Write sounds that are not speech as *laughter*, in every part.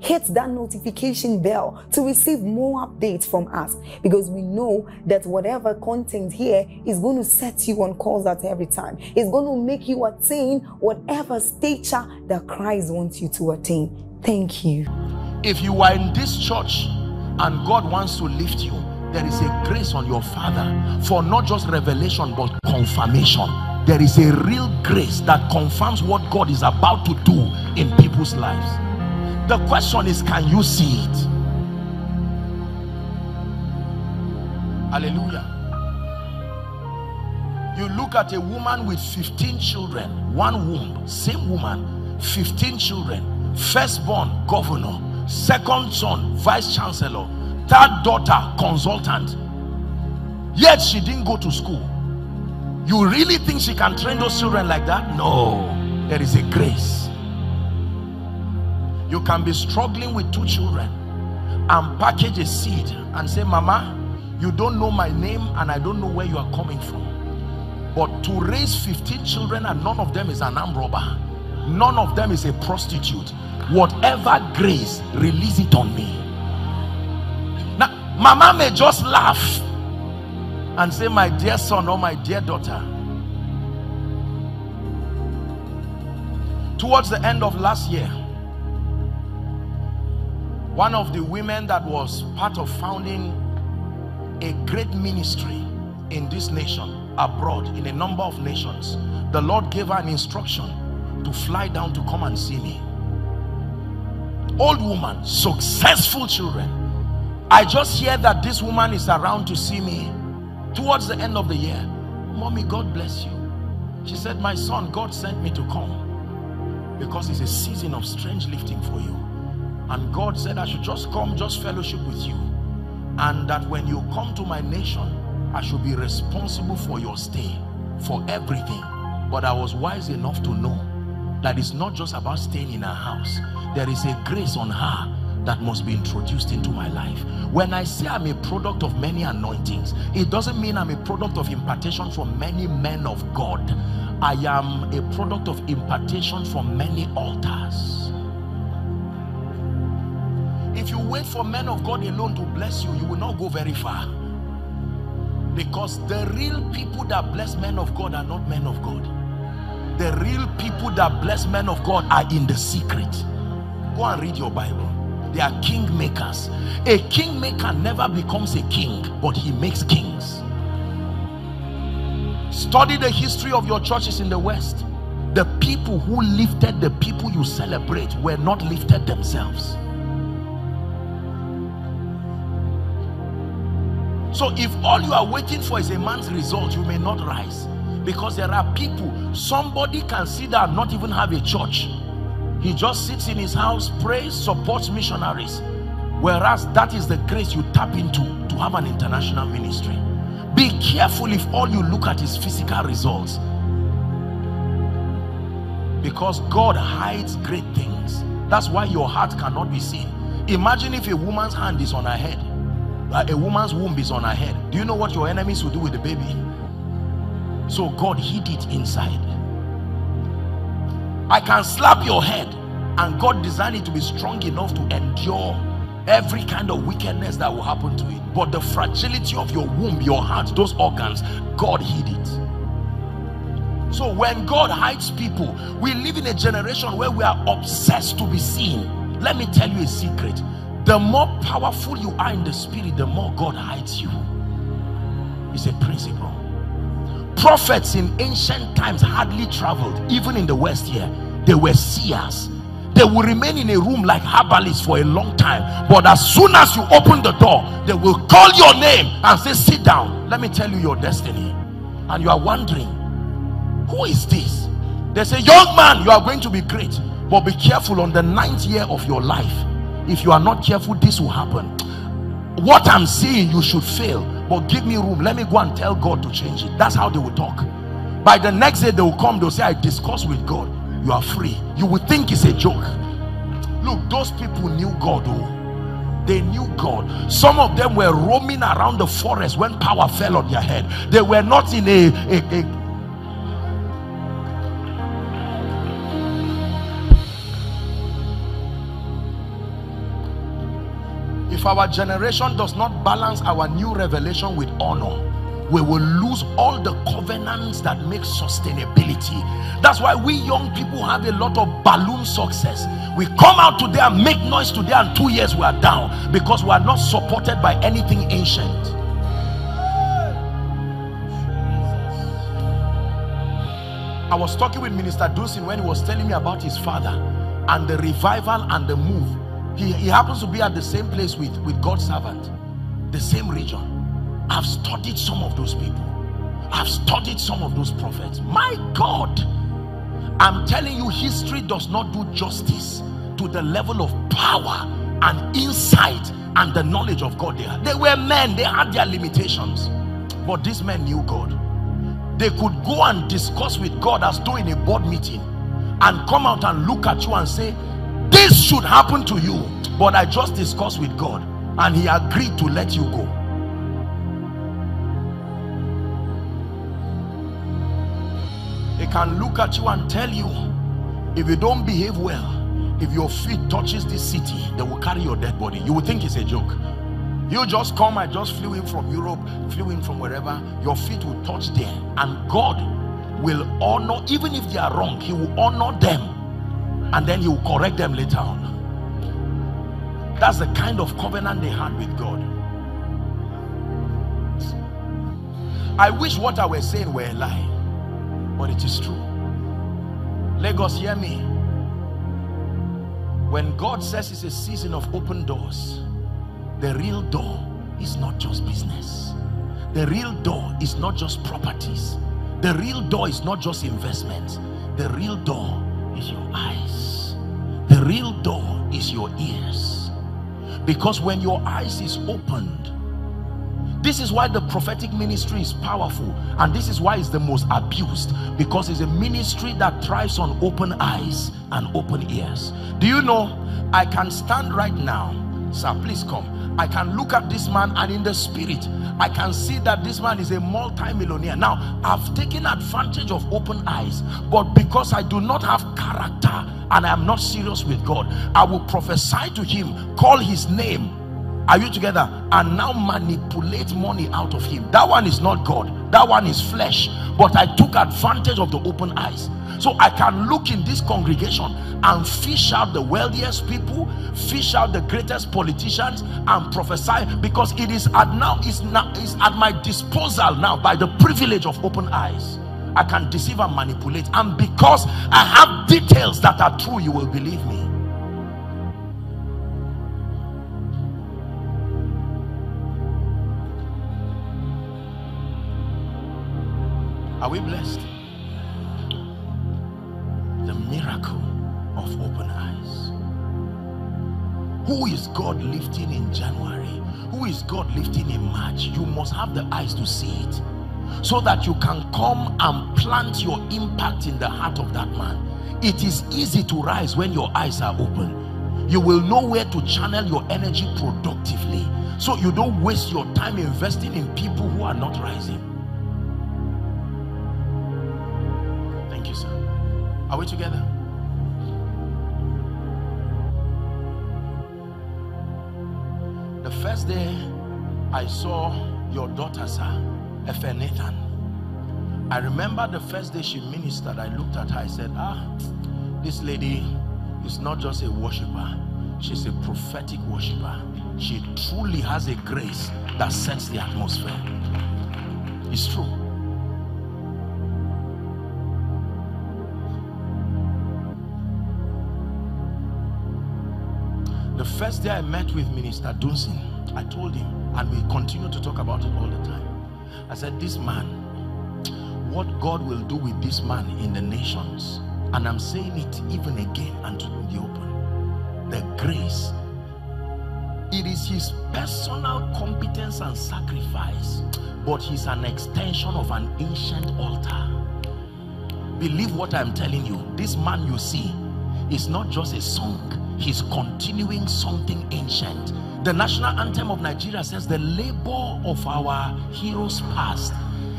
hit that notification bell to receive more updates from us because we know that whatever content here is going to set you on course at every time. It's going to make you attain whatever stature that Christ wants you to attain. Thank you. If you are in this church and God wants to lift you, there is a grace on your father for not just revelation but confirmation. There is a real grace that confirms what God is about to do in people's lives. The question is, can you see it? Hallelujah. You look at a woman with 15 children, one womb, same woman, 15 children, firstborn governor, second son vice chancellor, third daughter consultant. Yet she didn't go to school. You really think she can train those children like that? No, there is a grace. You can be struggling with two children and package a seed and say, Mama, you don't know my name and I don't know where you are coming from. But to raise 15 children and none of them is an arm robber, none of them is a prostitute. Whatever grace, release it on me. Now, Mama may just laugh and say, My dear son or my dear daughter. Towards the end of last year, one of the women that was part of founding a great ministry in this nation abroad in a number of nations. The lord gave her an instruction to fly down to come and see me. Old woman successful children. I just hear that this woman is around to see me towards the end of the year. Mommy god bless you. She said my son god sent me to come because it's a season of strange lifting for you and God said I should just come just fellowship with you. And that when you come to my nation I should be responsible for your stay for everything. But I was wise enough to know that it's not just about staying in her house. There is a grace on her that must be introduced into my life. When I say I'm a product of many anointings it doesn't mean I'm a product of impartation from many men of God. I am a product of impartation from many altars if you wait for men of God alone to bless you, you will not go very far. Because the real people that bless men of God are not men of God. The real people that bless men of God are in the secret. Go and read your Bible. They are kingmakers. A kingmaker never becomes a king, but he makes kings. Study the history of your churches in the West. The people who lifted the people you celebrate were not lifted themselves. So if all you are waiting for is a man's result, you may not rise. Because there are people, somebody can see that not even have a church. He just sits in his house, prays, supports missionaries. Whereas that is the grace you tap into to have an international ministry. Be careful if all you look at is physical results. Because God hides great things. That's why your heart cannot be seen. Imagine if a woman's hand is on her head a woman's womb is on her head. Do you know what your enemies will do with the baby? So God hid it inside. I can slap your head and God designed it to be strong enough to endure every kind of wickedness that will happen to it. But the fragility of your womb your heart those organs God hid it. So when God hides people we live in a generation where we are obsessed to be seen. Let me tell you a secret The more powerful you are in the spirit, the more God hides you. It's a principle. Prophets in ancient times hardly traveled, even in the West here. They were seers. They will remain in a room like herbalists for a long time. But as soon as you open the door, they will call your name and say, Sit down. Let me tell you your destiny. And you are wondering, Who is this? They say, Young man, you are going to be great. But be careful on the ninth year of your life. If you are not careful, this will happen. What I'm saying, you should fail. But give me room. Let me go and tell God to change it. That's how they will talk. By the next day, they will come. They'll say, I discuss with God you are free you will think it's a joke look those people knew god oh they knew god some of them were roaming around the forest when power fell on their head they were not in a, a, a our generation does not balance our new revelation with honor we will lose all the covenants that make sustainability. That's why we young people have a lot of balloon success. We come out today and make noise today and two years we are down because we are not supported by anything ancient. I was talking with Minister Dunsin when he was telling me about his father and the revival and the move he, he happens to be at the same place with, with God's servant the same region I've studied some of those people. I've studied some of those prophets. My God, I'm telling you, history does not do justice to the level of power and insight and the knowledge of God had. They were men, they had their limitations. But these men knew God. They could go and discuss with God as though in a board meeting and come out and look at you and say, This should happen to you. But I just discussed with God and He agreed to let you go. They can look at you and tell you, if you don't behave well, if your feet touches this city, they will carry your dead body. You will think it's a joke. You just come, I just flew in from Europe, flew in from wherever, your feet will touch there. And God will honor, even if they are wrong, he will honor them. And then he will correct them later on. That's the kind of covenant they had with God. I wish what I was saying were a lie but it is true. Lagos hear me. When God says it's a season of open doors the real door is not just business. The real door is not just properties. The real door is not just investments the real door is your eyes. The real door is your ears. Because when your eyes is opened this is why the prophetic ministry is powerful and this is why it's the most abused because it's a ministry that thrives on open eyes and open ears. Do you know i can stand right now sir please come. I can look at this man and in the spirit i can see that this man is a multi-millionaire. Now i've taken advantage of open eyes but because i do not have character and i am not serious with god i will prophesy to him call his name are you together? And now manipulate money out of him. That one is not god. That one is flesh. But i took advantage of the open eyes. So i can look in this congregation and fish out the wealthiest people fish out the greatest politicians and prophesy. Because it is at now is now is at my disposal now by the privilege of open eyes. I can deceive and manipulate. And because i have details that are true you will believe me Are we blessed? The miracle of open eyes. Who is God lifting in January? Who is God lifting in March? You must have the eyes to see it so that you can come and plant your impact in the heart of that man. It is easy to rise when your eyes are open. You will know where to channel your energy productively so you don't waste your time investing in people who are not rising. Are we together? The first day I saw your daughter, sir, Efe Nathan. I remember the first day she ministered, I looked at her, I said, ah, this lady is not just a worshiper. She's a prophetic worshiper. She truly has a grace that sets the atmosphere. It's true. The first day I met with Minister Dunsin, I told him, and we continue to talk about it all the time. I said, This man, what God will do with this man in the nations, and I'm saying it even again and to the open, the grace. It is his personal competence and sacrifice, but he's an extension of an ancient altar. Believe what I'm telling you. This man you see is not just a song he's continuing something ancient. The national anthem of nigeria says the labor of our heroes past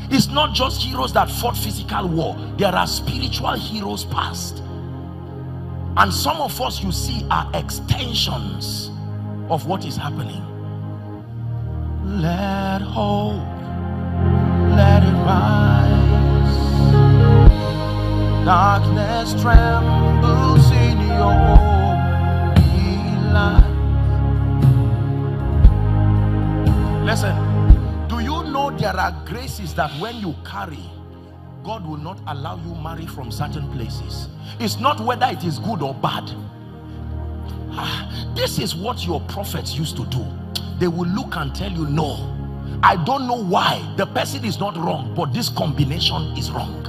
it's not just heroes that fought physical war. There are spiritual heroes past and some of us you see are extensions of what is happening. Let hope let it rise. Darkness trembles in your there are graces that when you carry, God will not allow you marry from certain places. It's not whether it is good or bad. Ah, this is what your prophets used to do. They will look and tell you, no, I don't know why. The person is not wrong, but this combination is wrong.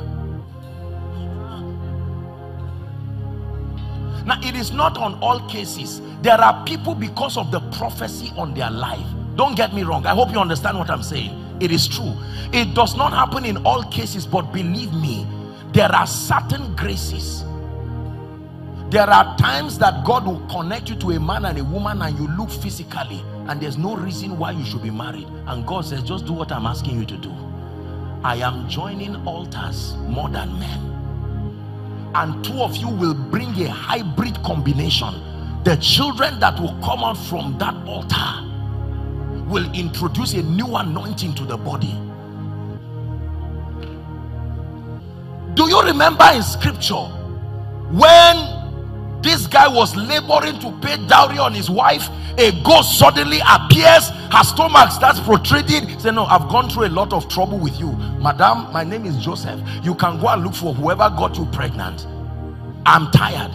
Now, it is not on all cases. There are people because of the prophecy on their life. Don't get me wrong. I hope you understand what I'm saying. It is true. It does not happen in all cases, but believe me, there are certain graces. There are times that God will connect you to a man and a woman and you look physically and there's no reason why you should be married. And God says, just do what I'm asking you to do. I am joining altars more than men and two of you will bring a hybrid combination the children that will come out from that altar will introduce a new anointing to the body. Do you remember in scripture when this guy was laboring to pay dowry on his wife a ghost suddenly appears her stomach starts protruding say no i've gone through a lot of trouble with you. Madam my name is joseph. You can go and look for whoever got you pregnant. I'm tired.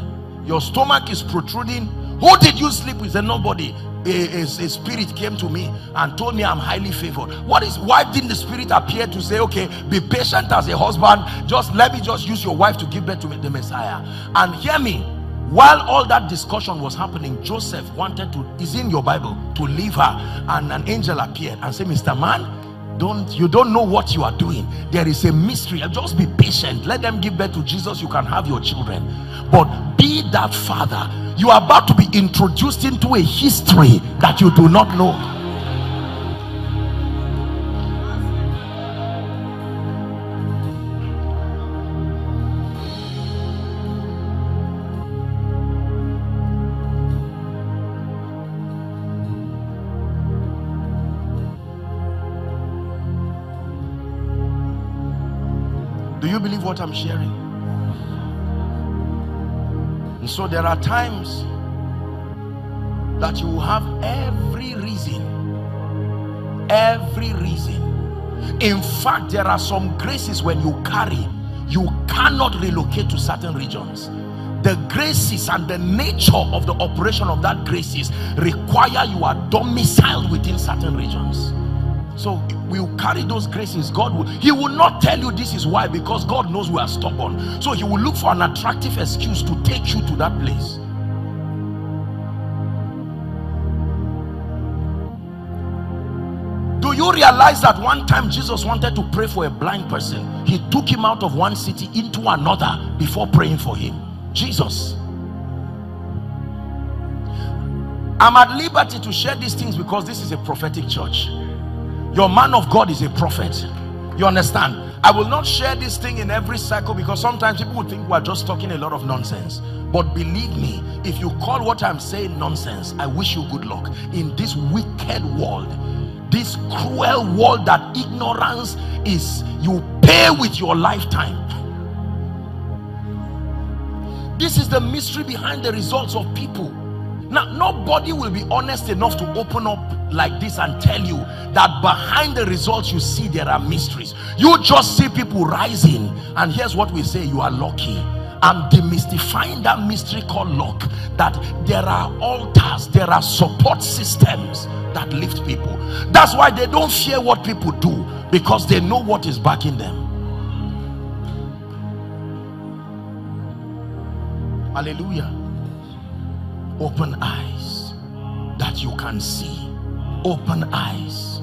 Your stomach is protruding who did you sleep with? And nobody. A, a, a, spirit came to me and told me i'm highly favored. What is why didn't the spirit appear to say okay be patient as a husband. Just let me just use your wife to give birth to the messiah. And hear me while all that discussion was happening joseph wanted to is in your bible to leave her and an angel appeared and said mr man don't you don't know what you are doing. There is a mystery. Just be patient. Let them give birth to jesus. You can have your children. But be that father you are about to be introduced into a history that you do not know Do you believe what I'm sharing? And so there are times that you will have every reason, every reason. In fact, there are some graces when you carry, you cannot relocate to certain regions. The graces and the nature of the operation of that graces require you are domiciled within certain regions. So will carry those graces. God will, He will not tell you this is why, because God knows we are stubborn. So He will look for an attractive excuse to take you to that place. Do you realize that one time Jesus wanted to pray for a blind person? He took him out of one city into another before praying for him. Jesus. I'm at liberty to share these things because this is a prophetic church your man of God is a prophet. You understand? I will not share this thing in every cycle because sometimes people would think we're just talking a lot of nonsense. But believe me if you call what I'm saying nonsense I wish you good luck. In this wicked world this cruel world that ignorance is you pay with your lifetime. This is the mystery behind the results of people Now, nobody will be honest enough to open up like this and tell you that behind the results you see, there are mysteries. You just see people rising, and here's what we say you are lucky. I'm demystifying that mystery called luck. That there are altars, there are support systems that lift people. That's why they don't fear what people do because they know what is backing them. Hallelujah open eyes that you can see. Open eyes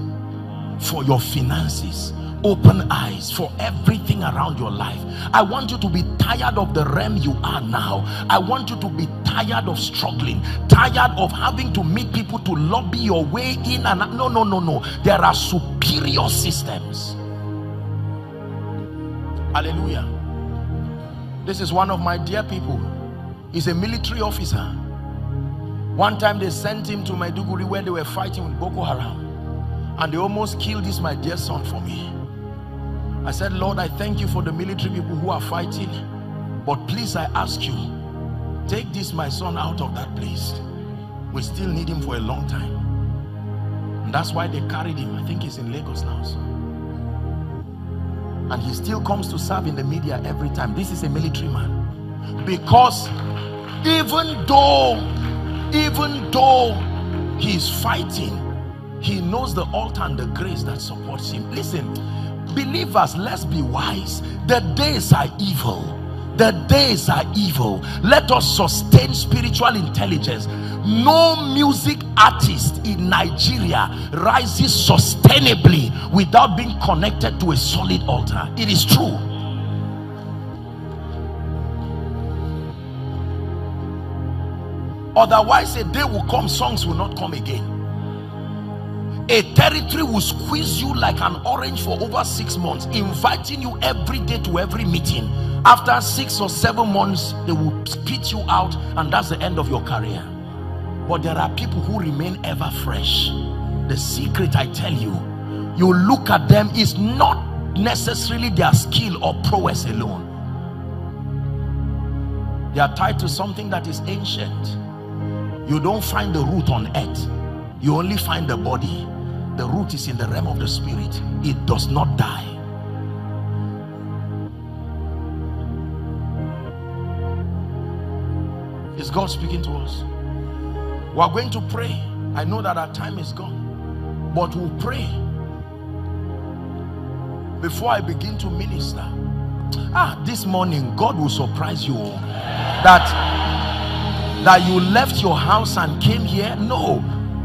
for your finances. Open eyes for everything around your life. I want you to be tired of the realm you are now. I want you to be tired of struggling. Tired of having to meet people to lobby your way in and no no no no. There are superior systems. Hallelujah. This is one of my dear people. He's a military officer one time they sent him to Maiduguri where they were fighting with Boko Haram. And they almost killed this, my dear son, for me. I said, Lord, I thank you for the military people who are fighting. But please, I ask you, take this, my son, out of that place. We still need him for a long time. And that's why they carried him. I think he's in Lagos now. So. And he still comes to serve in the media every time. This is a military man. Because even though even though he's fighting he knows the altar and the grace that supports him. Listen believers let's be wise. The days are evil. The days are evil. Let us sustain spiritual intelligence. No music artist in nigeria rises sustainably without being connected to a solid altar. It is true Otherwise, a day will come, songs will not come again. A territory will squeeze you like an orange for over six months, inviting you every day to every meeting. After six or seven months, they will spit you out, and that's the end of your career. But there are people who remain ever fresh. The secret, I tell you, you look at them is not necessarily their skill or prowess alone. They are tied to something that is ancient you don't find the root on earth. You only find the body. The root is in the realm of the spirit. It does not die. Is God speaking to us? We are going to pray. I know that our time is gone but we'll pray. Before I begin to minister ah this morning God will surprise you all. that that you left your house and came here? No.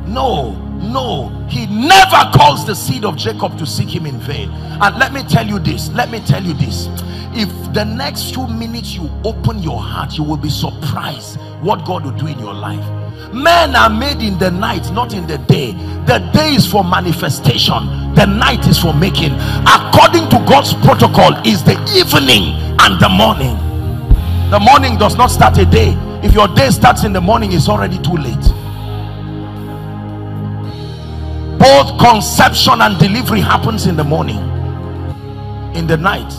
No. No. He never calls the seed of jacob to seek him in vain. And let me tell you this. Let me tell you this. If the next few minutes you open your heart you will be surprised what god will do in your life. Men are made in the night not in the day. The day is for manifestation. The night is for making. According to god's protocol is the evening and the morning. The morning does not start a day if your day starts in the morning it's already too late. Both conception and delivery happens in the morning. In the night.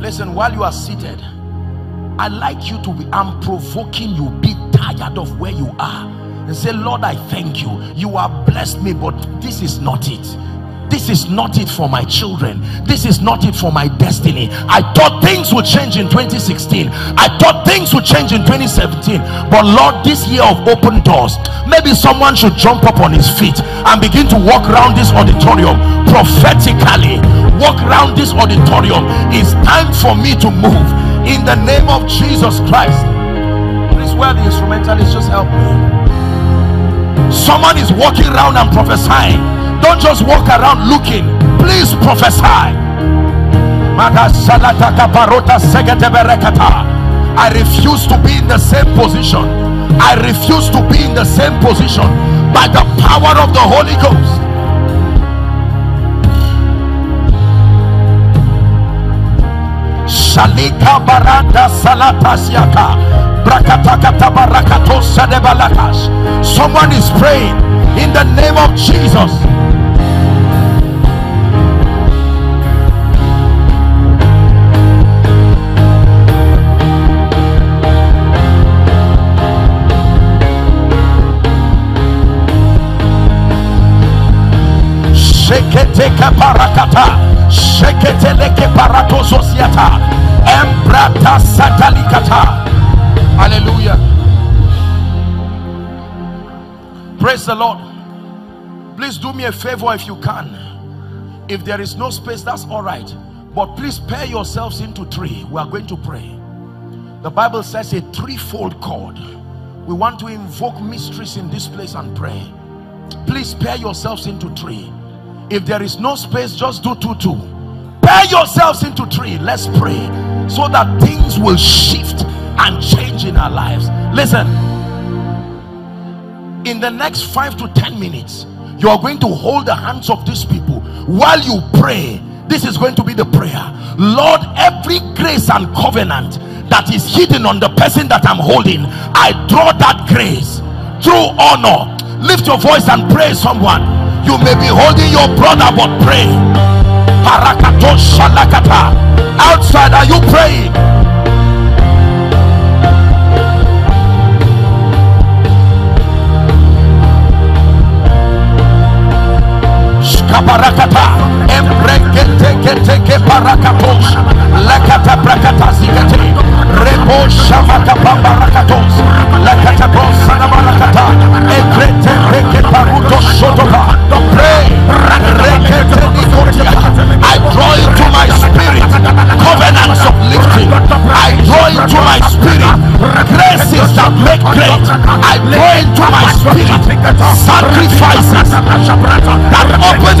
Listen while you are seated i like you to be i'm provoking you. Be tired of where you are. And say lord i thank you. You have blessed me but this is not it this is not it for my children. This is not it for my destiny. I thought things would change in 2016 i thought things would change in 2017 but lord this year of open doors maybe someone should jump up on his feet and begin to walk around this auditorium prophetically. Walk around this auditorium. It's time for me to move. In the name of jesus christ. Please where the instrumentalists just help me. Someone is walking around and prophesying don't just walk around looking. Please prophesy. I refuse to be in the same position. I refuse to be in the same position. By the power of the Holy Ghost. Shalika baranda salatasiaka someone is praying in the name of Jesus Shekete kaparakata. Shekete leke paratososiata. Embrata satalikata. Hallelujah. Praise the Lord. Please do me a favor if you can. If there is no space, that's all right. But please pair yourselves into three. We are going to pray. The Bible says a threefold cord. We want to invoke mysteries in this place and pray. Please pair yourselves into three. If there is no space, just do two, two. Pair yourselves into three. Let's pray so that things will shift and change in our lives. Listen, in the next five to ten minutes, you are going to hold the hands of these people while you pray. This is going to be the prayer. Lord, every grace and covenant that is hidden on the person that I'm holding, I draw that grace through honor. Lift your voice and pray someone. You may be holding your brother, but pray. Outside, are you praying? kabarakata embrekete kete ke barakatos lekata brakata zikete rebo shavaka pambarakatos lekata bosana barakata. Egrete reke paruto rekete nikotia. I draw into my spirit. Covenants of lifting. I draw into my spirit. Graces that make great. I draw into my spirit. Sacrifices that open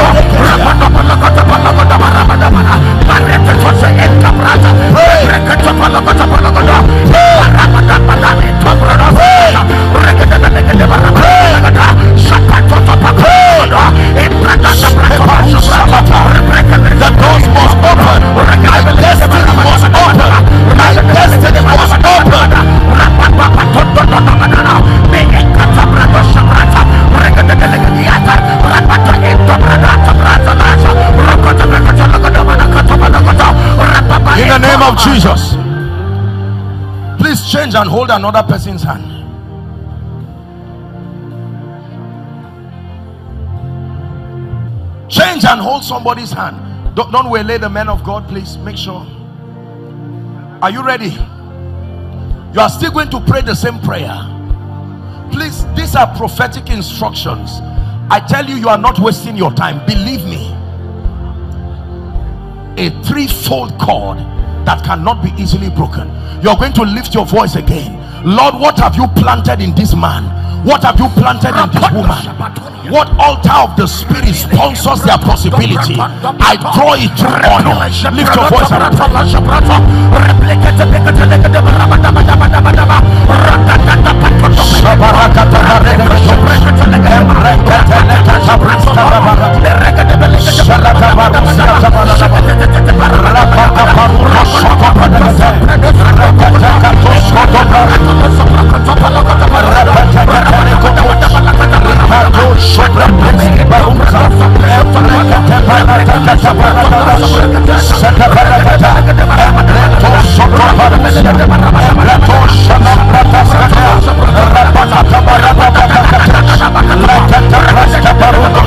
another person's hand. Change and hold somebody's hand. Don't, don't waylay the men of God, please. Make sure. Are you ready? You are still going to pray the same prayer. Please, these are prophetic instructions. I tell you, you are not wasting your time. Believe me. A threefold cord that cannot be easily broken you're going to lift your voice again lord what have you planted in this man? What have you planted in this woman? What altar of the spirit sponsors their possibility? I draw it to honor. Lift your voice and let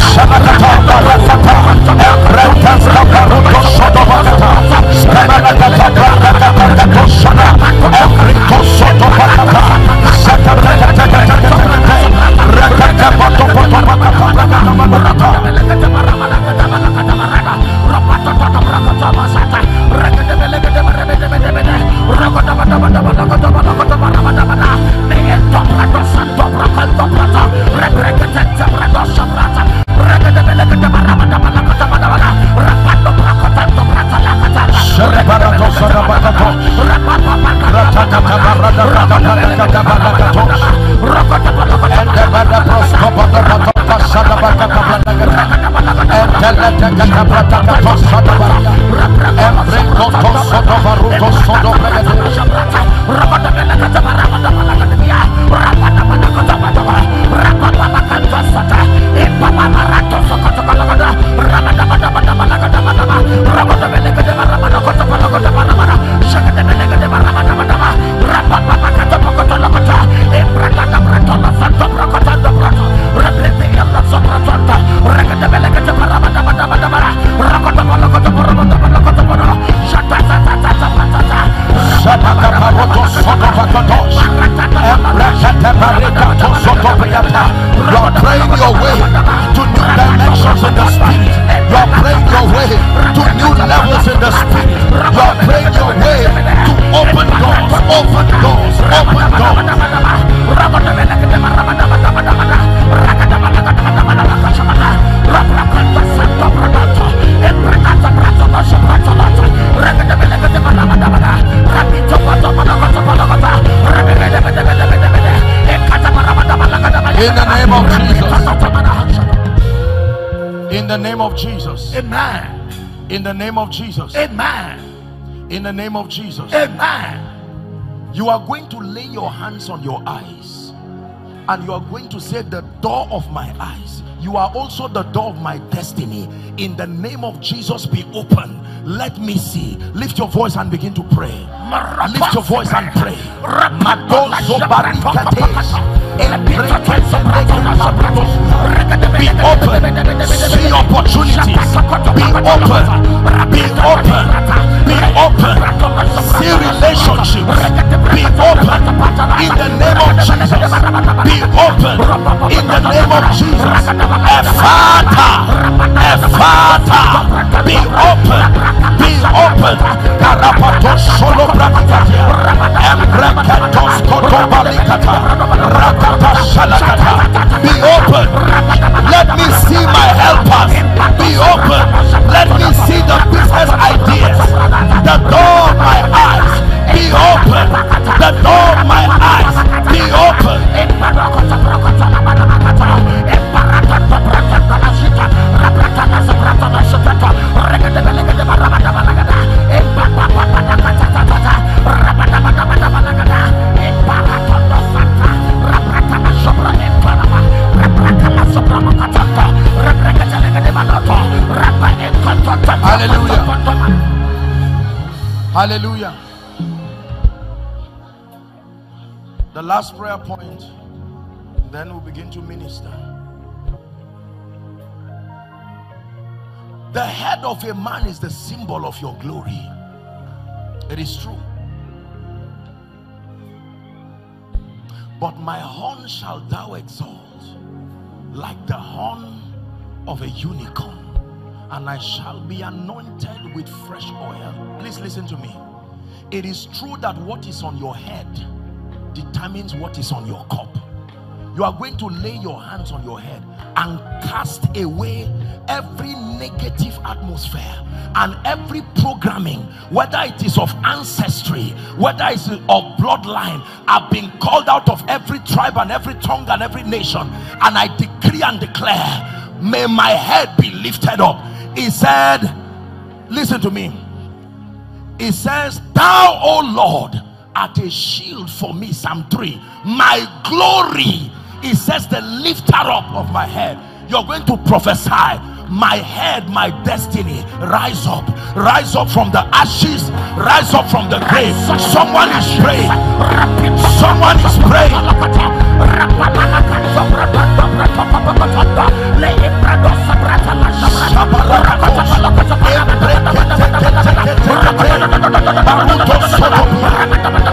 Shabakata, Barakata, Ebra, name of Jesus. Amen. In the name of Jesus. Amen. You are going to lay your hands on your eyes and you are going to say, The door of my eyes. You are also the door of my destiny. In the name of Jesus, be open. Let me see. Lift your voice and begin to pray. Lift your voice and pray. Be open. See opportunities. Be open. Be open. Be open. See relationships. Be open. In the name of Jesus. Be open. In the name of Jesus. Ephata. Ephata. Be open. Be open. Karapato solo brakitatia. Embreketos kotobalikata. Head of a man is the symbol of your glory. It is true. But my horn shall thou exalt like the horn of a unicorn and I shall be anointed with fresh oil. Please listen to me. It is true that what is on your head determines what is on your cup. You are going to lay your hands on your head and cast away every negative atmosphere and every programming, whether it is of ancestry, whether it's of bloodline, i've been called out of every tribe and every tongue and every nation. And I decree and declare, may my head be lifted up. He said listen to me. He says thou o lord art a shield for me psalm 3 my glory he says the lifter up of my head. You're going to prophesy my head my destiny rise up. Rise up from the ashes rise up from the grave. Someone is praying. Someone is praying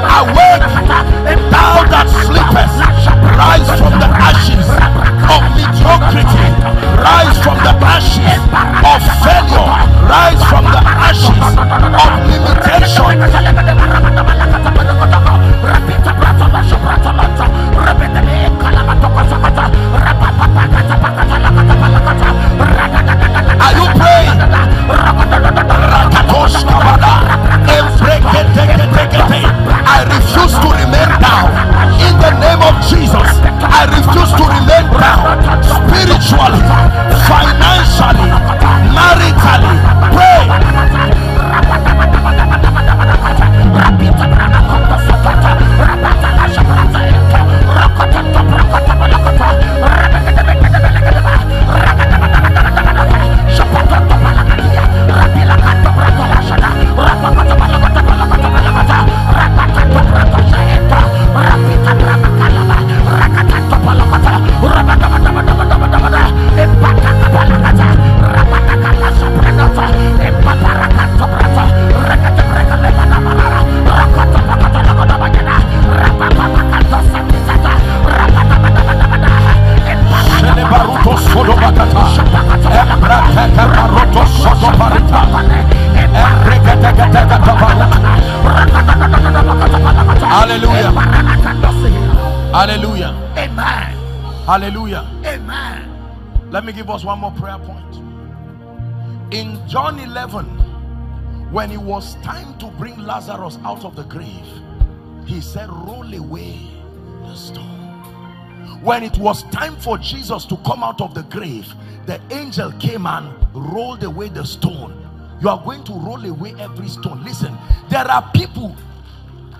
*laughs* Rise from the ashes of mediocrity. Rise from the ashes of failure. Rise from the ashes of limitation. Are you? I refuse to remain down in the name of Jesus. I refuse to remain now. Give us one more prayer point. In John 11, when it was time to bring Lazarus out of the grave, he said, Roll away the stone. When it was time for Jesus to come out of the grave, the angel came and rolled away the stone. You are going to roll away every stone. Listen, there are people,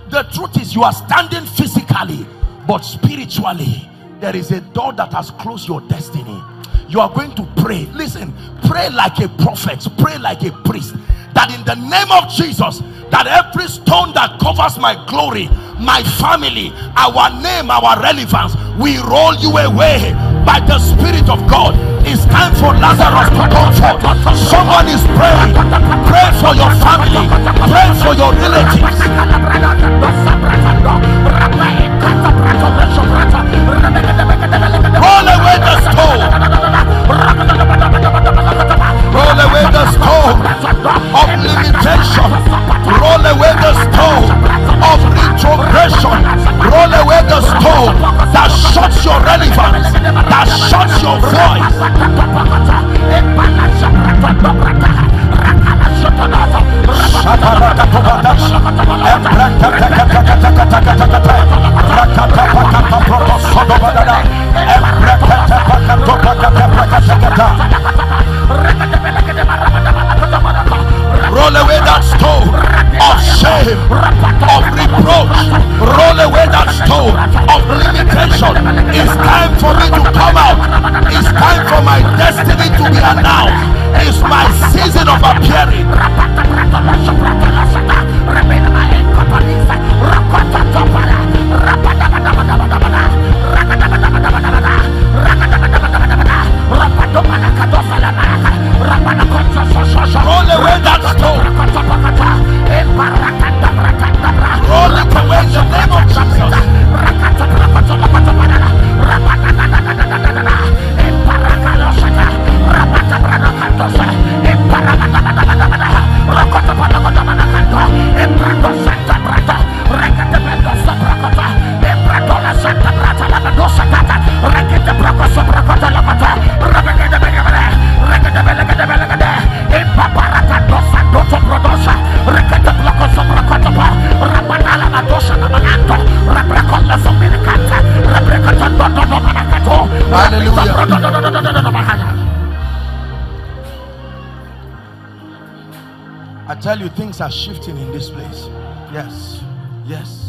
the truth is, you are standing physically, but spiritually, there is a door that has closed your destiny. You are going to pray. Listen, pray like a prophet, pray like a priest. That in the name of Jesus, that every stone that covers my glory, my family, our name, our relevance, we roll you away by the Spirit of God. It's time for Lazarus to come forth. Someone is praying. Pray for your family. Pray for your relatives. Roll away the stone. Roll away the stone of limitation. Roll away the stone of retrogression. Roll away the stone that shuts your relevance, that shuts your voice. Roll away that stone of shame, of reproach. Roll away that stone of limitation. It's time for me to come out. It's time for my destiny to be announced. It's my season of appearing. Things are shifting in this place. Yes, yes.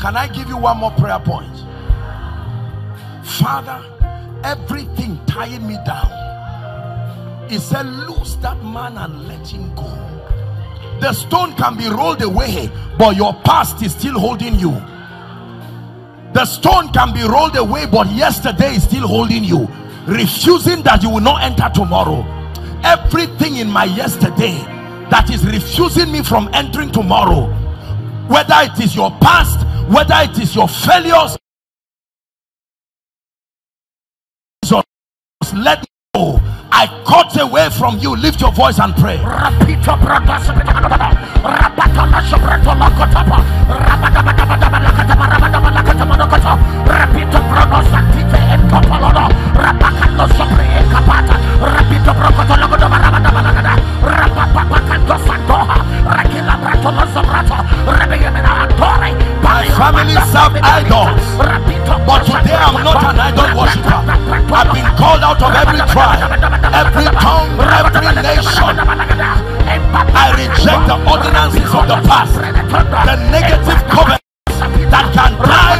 Can I give you one more prayer point? Father, everything tying me down. He said, Loose that man and let him go. The stone can be rolled away, but your past is still holding you. The stone can be rolled away, but yesterday is still holding you, refusing that you will not enter tomorrow. Everything in my yesterday that is refusing me from entering tomorrow, whether it is your past, whether it is your failures, let go. I cut away from you. Lift your voice and pray. Rapito Bradosa Tite and Sandoha Rakila Sobrato family serve idols, but today I'm not an idol worshiper. I've been called out of every tribe, every tongue, every nation. I reject the ordinances of the past, the negative covenant that can tie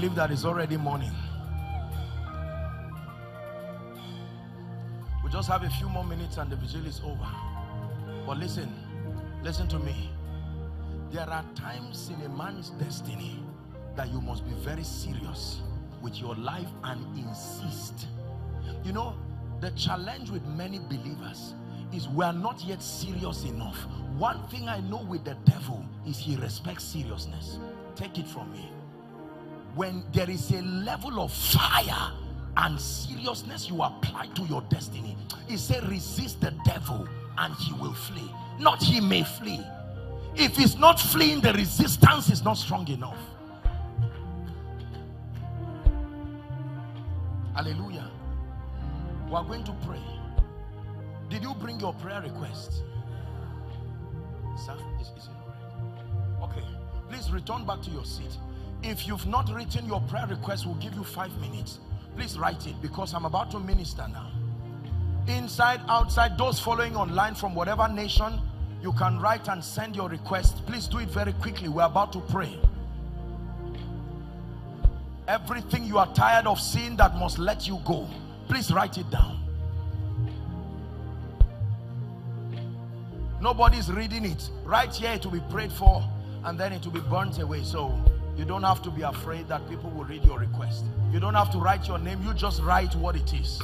believe that it's already morning. We just have a few more minutes and the vigil is over. But listen, listen to me. There are times in a man's destiny that you must be very serious with your life and insist. You know, the challenge with many believers is we are not yet serious enough. One thing I know with the devil is he respects seriousness. Take it from me. When there is a level of fire and seriousness you apply to your destiny, he said resist the devil and he will flee. Not he may flee. If he's not fleeing, the resistance is not strong enough. Hallelujah. We are going to pray. Did you bring your prayer request? Sir, is, is it? Okay. Please return back to your seat. If you've not written your prayer request, we'll give you five minutes. Please write it because I'm about to minister now. Inside, outside, those following online from whatever nation, you can write and send your request. Please do it very quickly. We're about to pray. Everything you are tired of seeing that must let you go, please write it down. Nobody's reading it. Right here it will be prayed for and then it will be burnt away. So you don't have to be afraid that people will read your request. You don't have to write your name. You just write what it is.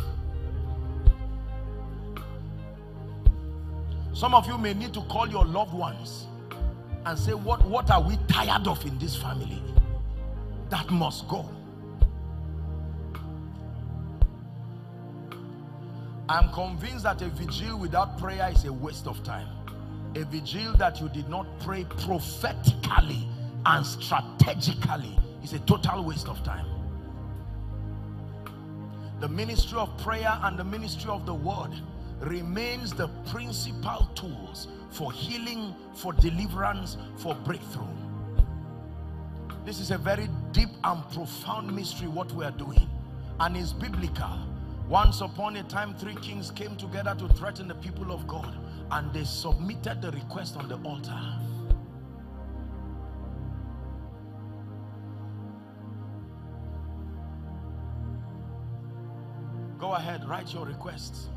Some of you may need to call your loved ones and say, what, what are we tired of in this family? That must go. I'm convinced that a vigil without prayer is a waste of time a vigil that you did not pray prophetically and strategically. Is a total waste of time. The ministry of prayer and the ministry of the word remains the principal tools for healing for deliverance for breakthrough. This is a very deep and profound mystery what we are doing. And is biblical. Once upon a time three kings came together to threaten the people of god and they submitted the request on the altar go ahead write your requests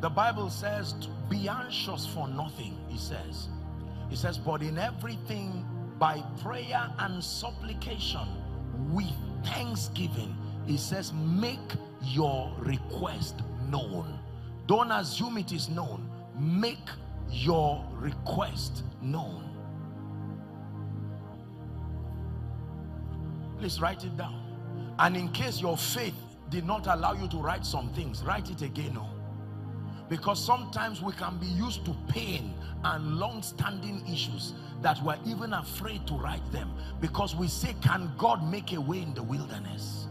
the bible says be anxious for nothing he says he says but in everything by prayer and supplication with thanksgiving he says make your request known don't assume it is known. Make your request known. Please write it down. And in case your faith did not allow you to write some things, write it again. No. Because sometimes we can be used to pain and long-standing issues that we're even afraid to write them. Because we say, can God make a way in the wilderness?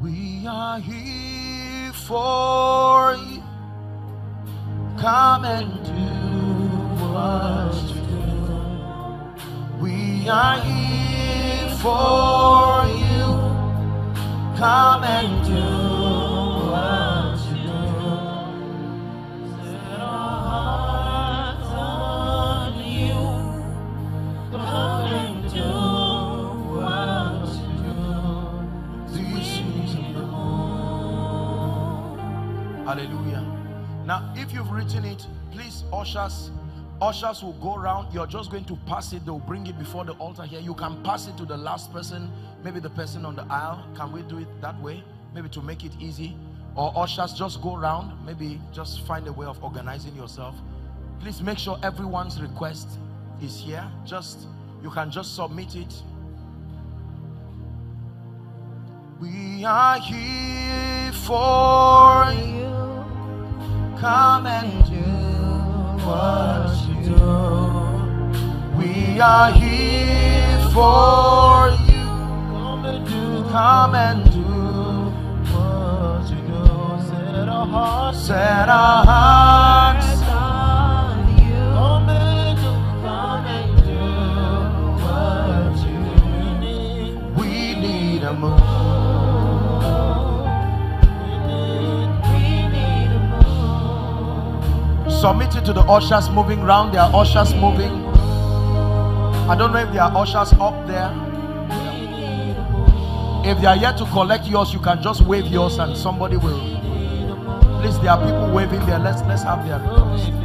We are here for you. Come and do what you do. We are here for you. Come and do Hallelujah. Now, if you've written it, please, ushers, ushers will go around. You're just going to pass it. They'll bring it before the altar here. You can pass it to the last person, maybe the person on the aisle. Can we do it that way? Maybe to make it easy. Or ushers, just go around. Maybe just find a way of organizing yourself. Please make sure everyone's request is here. Just, you can just submit it. We are here for you. Come and do what you do. We are here for you. come and do what you do. Set our hearts, set our hearts on Submit it to the ushers moving round. There are ushers moving. I don't know if there are ushers up there. If they are yet to collect yours, you can just wave yours and somebody will. Please, there are people waving there. Let's let's have their request.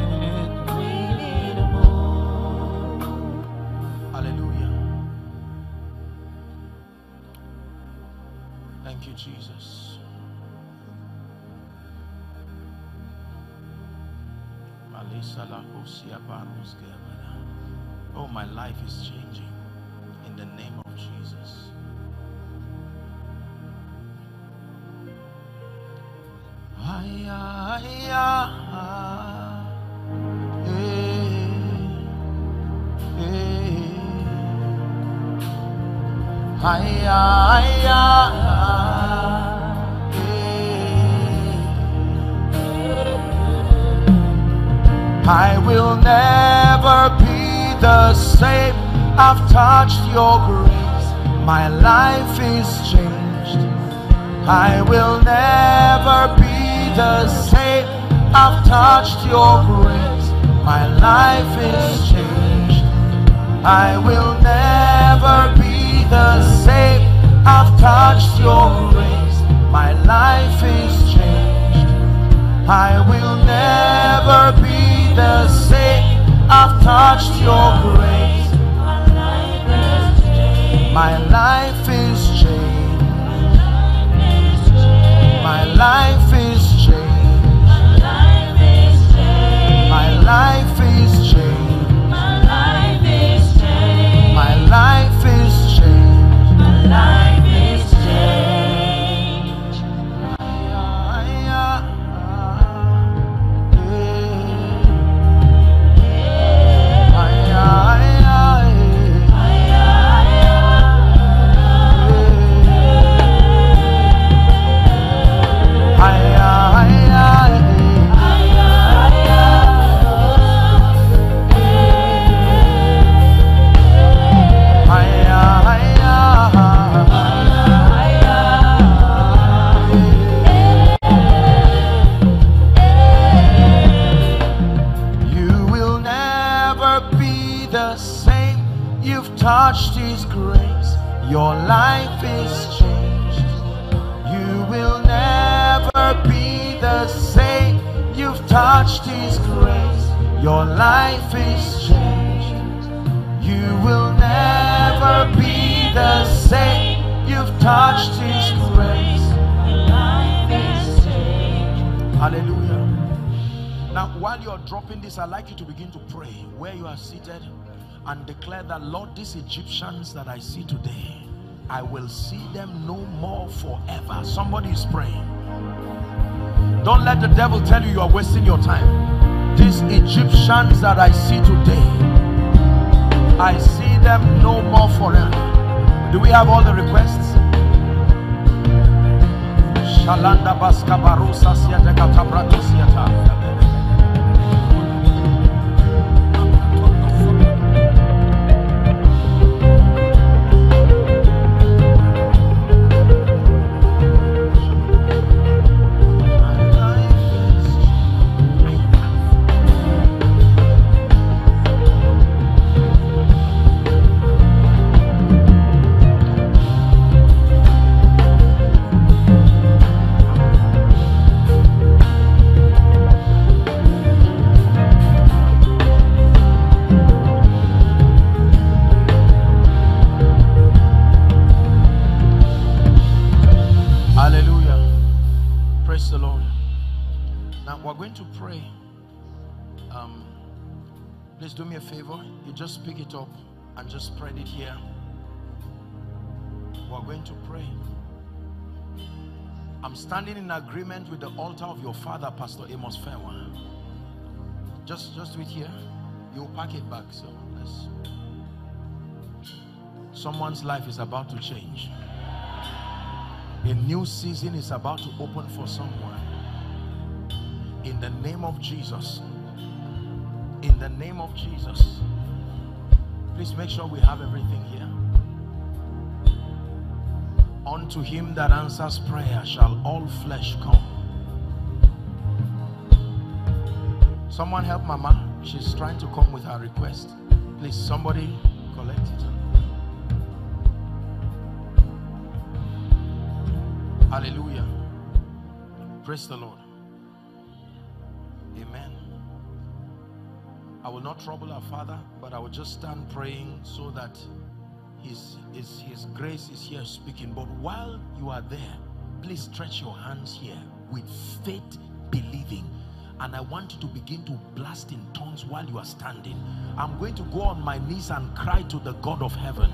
Touched His grace. Your life is changed. You will never be the same. You've touched His grace. your life is changed. Hallelujah. Now, while you're dropping this, I'd like you to begin to pray where you are seated and declare that, Lord, these Egyptians that I see today, I will see them no more forever. Somebody is praying. Don't let the devil tell you you are wasting your time. These Egyptians that I see today, I see them no more forever. Do we have all the requests? Shalanda baska barusa please do me a favor. You just pick it up and just spread it here. We're going to pray. I'm standing in agreement with the altar of your father, Pastor Amos Fairwa. Just, just do it here. You'll pack it back. So let's. Someone's life is about to change. A new season is about to open for someone. In the name of Jesus. In the name of Jesus. Please make sure we have everything here. Unto him that answers prayer shall all flesh come. Someone help Mama. She's trying to come with her request. Please, somebody collect it. Hallelujah. Praise the Lord. Amen. I will not trouble our Father, but I will just stand praying so that his, his, his grace is here speaking. But while you are there, please stretch your hands here with faith, believing. And I want you to begin to blast in tongues while you are standing. I'm going to go on my knees and cry to the God of heaven.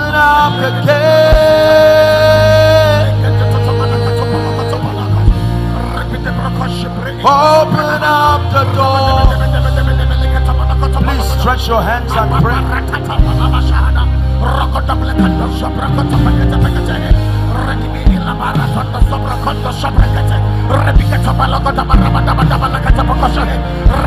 Open up the door. Please stretch your hands and pray. Rabana Marasoto Sobra Kondo Sobrekete Rebikata Balogota Barabada Badabala Katapokosha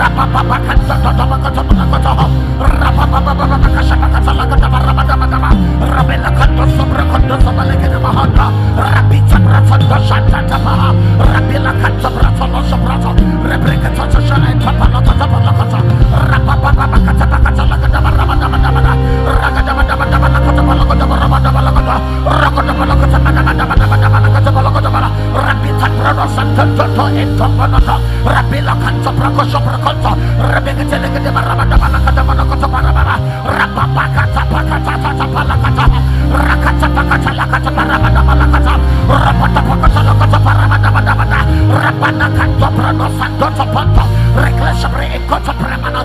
Rapapa Kanta Totomakota Malakoto Rapapa Bakasha Katalakata Barabada Badaba Rabela Kondo Sobra Kondo Sobalekata Mahonda Rapita Bratondo Shantata Maha Rabila Kanta Bratono Sobrato Rebrekata Shana Tapalota Tapalakata Rapapa Bakata Bakata Lakata Barabada Badabada Rakata Badabada Reckless sobre el coche premano,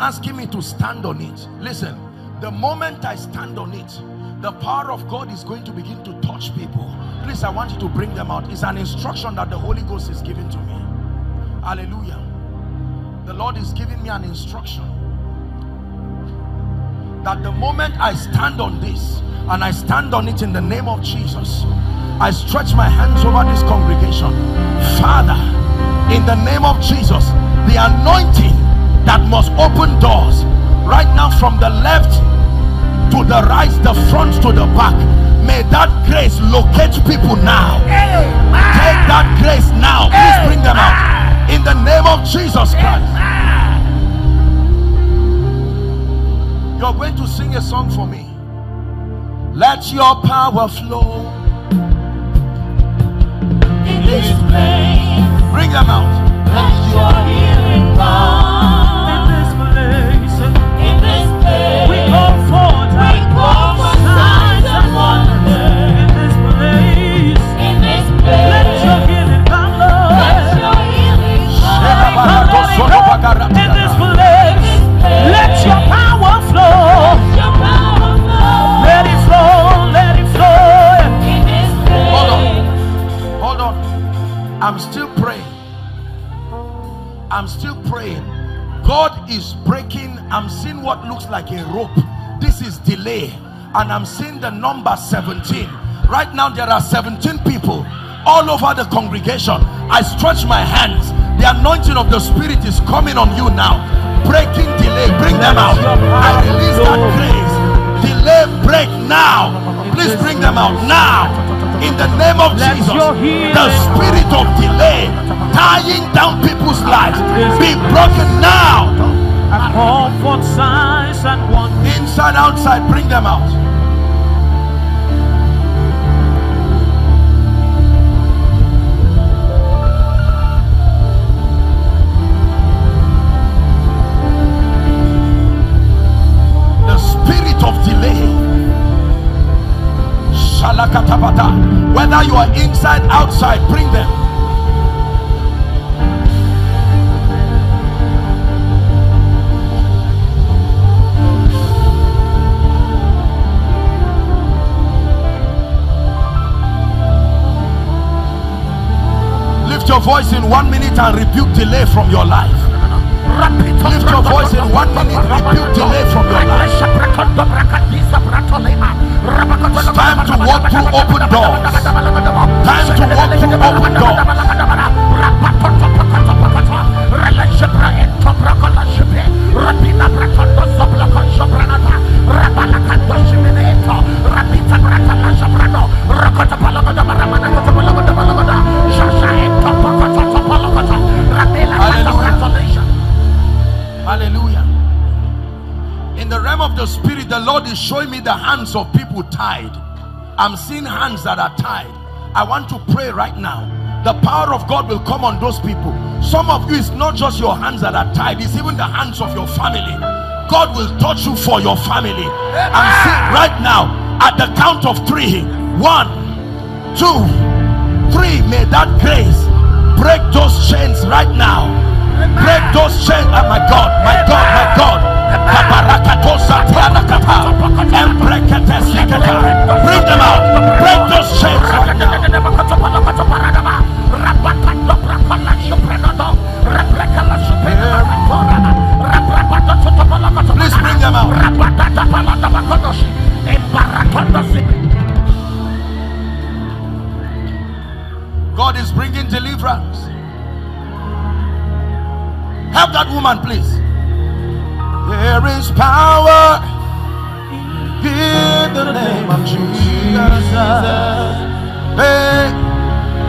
asking me to stand on it. Listen the moment I stand on it the power of God is going to begin to touch people. Please I want you to bring them out. It's an instruction that the Holy Ghost is giving to me. Hallelujah. The Lord is giving me an instruction that the moment I stand on this and I stand on it in the name of Jesus I stretch my hands over this congregation. Father in the name of Jesus the anointing that must open doors right now from the left to the right the front to the back may that grace locate people now. Take that grace now. Please bring them out. In the name of jesus christ you're going to sing a song for me let your power flow in this place. bring them out Let your healing come I'm still praying. God is breaking. I'm seeing what looks like a rope. This is delay. And I'm seeing the number 17. Right now, there are 17 people all over the congregation. I stretch my hands. The anointing of the Spirit is coming on you now. Breaking delay. Bring them out. I release that grace. Delay break now. Please bring them out now. In the name of Let Jesus. The spirit of delay tying down people's lives be broken now. I call forth signs and wonders. Inside, outside, bring them out. Whether you are inside, outside, bring them. Lift your voice in one minute and rebuke delay from your life. Lift your voice in one minute, rebuke delay from your life. It's time to walk through open doors. Time to walk through open doors. Hallelujah. In the realm of the spirit, the Lord is showing me the hands of people tied. I'm seeing hands that are tied. I want to pray right now. The power of God will come on those people. Some of you, it's not just your hands that are tied, it's even the hands of your family. God will touch you for your family. I'm seeing right now at the count of three. One, two, three. May that grace break those chains right now. Break those chains. Oh my God, my God, my God. Kabarakatosa tiarakata. Embreketesikata. Bring them out. Break those chains. Please bring them out. God is bringing deliverance. Help that woman, please. There is power in the name of Jesus. Hey,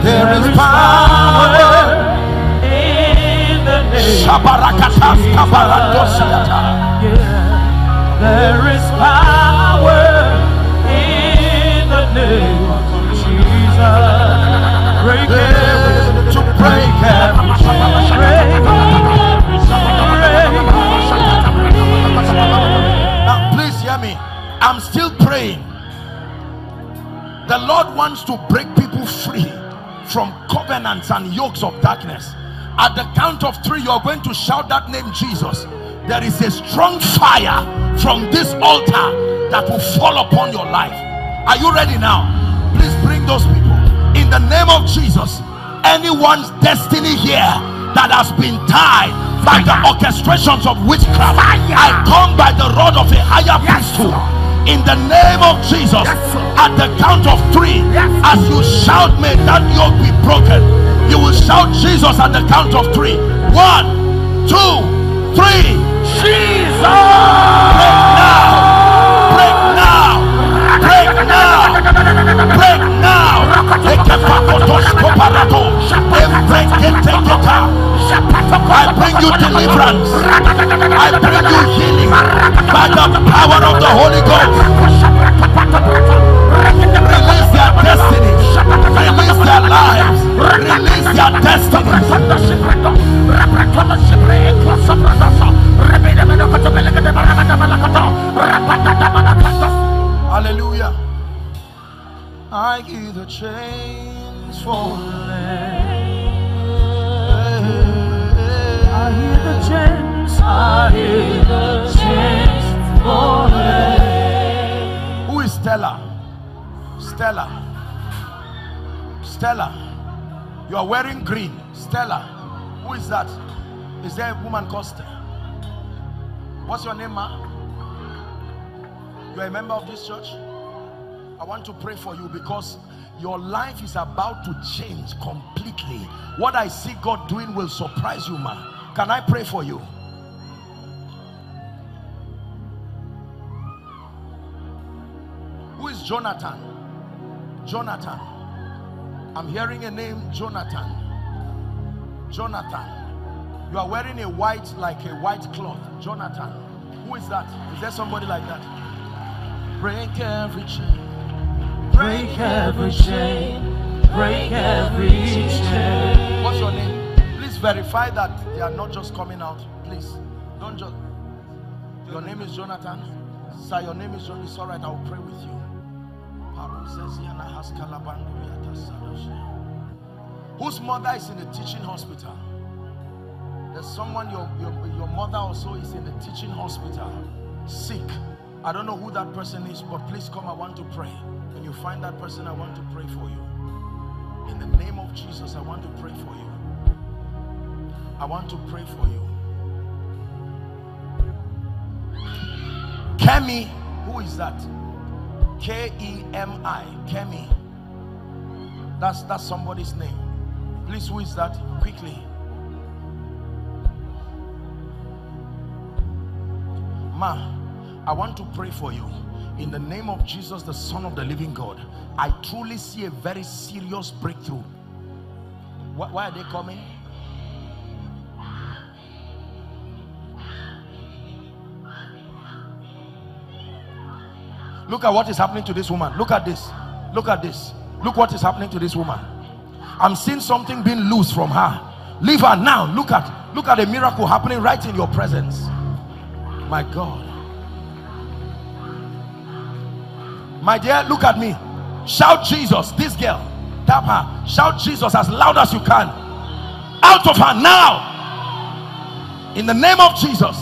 there is power. In the name kabaratosiata. Yeah. There is power in the name of Jesus. Break every To break chain. break Now, and yokes of darkness. At the count of three, you're going to shout that name, Jesus. There is a strong fire from this altar that will fall upon your life. Are you ready now? Please bring those people in the name of Jesus. Anyone's destiny here that has been tied by the orchestrations of witchcraft, I come by the rod of a higher priesthood in the name of Jesus. At the count of three, as you shout, may that yoke be broken. You will shout Jesus at the count of three. One, two, Three. Jesus. Break now. Break now. Break now. Ekepakotoskoparato. Embreketeketa. I bring you deliverance. I bring you healing by the power of the Holy Ghost. Release their destiny. Release their lives. Release their destiny. Hallelujah. I give the chains for I hear the chains. I hear the chains falling. Who is Stella? Stella. Stella. You are wearing green. Stella. Who is that? Is there a woman called Stella? What's your name, ma? You are a member of this church? I want to pray for you because your life is about to change completely. What I see God doing will surprise you, ma. Can I pray for you? Who is Jonathan? Jonathan. I'm hearing a name, Jonathan. Jonathan. You are wearing a white, like a white cloth. Jonathan. Who is that? Is there somebody like that? Break every chain. Break every chain. Break every chain. What's your name? Please verify that they are not just coming out. Please. Don't just. Your name is Jonathan. Sir, your name is John. It's all right. I will pray with you. Whose mother is in a teaching hospital? There's someone, your, your, your mother also is in a teaching hospital, sick. I don't know who that person is, but please come. I want to pray. When you find that person, I want to pray for you. In the name of Jesus, I want to pray for you. I want to pray for you. Kemi, who is that? K-E-M-I, Kemi. That's that's somebody's name. Please, who is that? Quickly. Ma, I want to pray for you. In the name of Jesus, the Son of the living God, I truly see a very serious breakthrough. Why, why are they coming? Look at what is happening to this woman. Look at this. Look at this. Look what is happening to this woman. I'm seeing something being loose from her. Leave her now. Look at look at a miracle happening right in your presence. My God. My dear, look at me. Shout Jesus. This girl. Tap her. Shout Jesus as loud as you can. Out of her now. In the name of Jesus.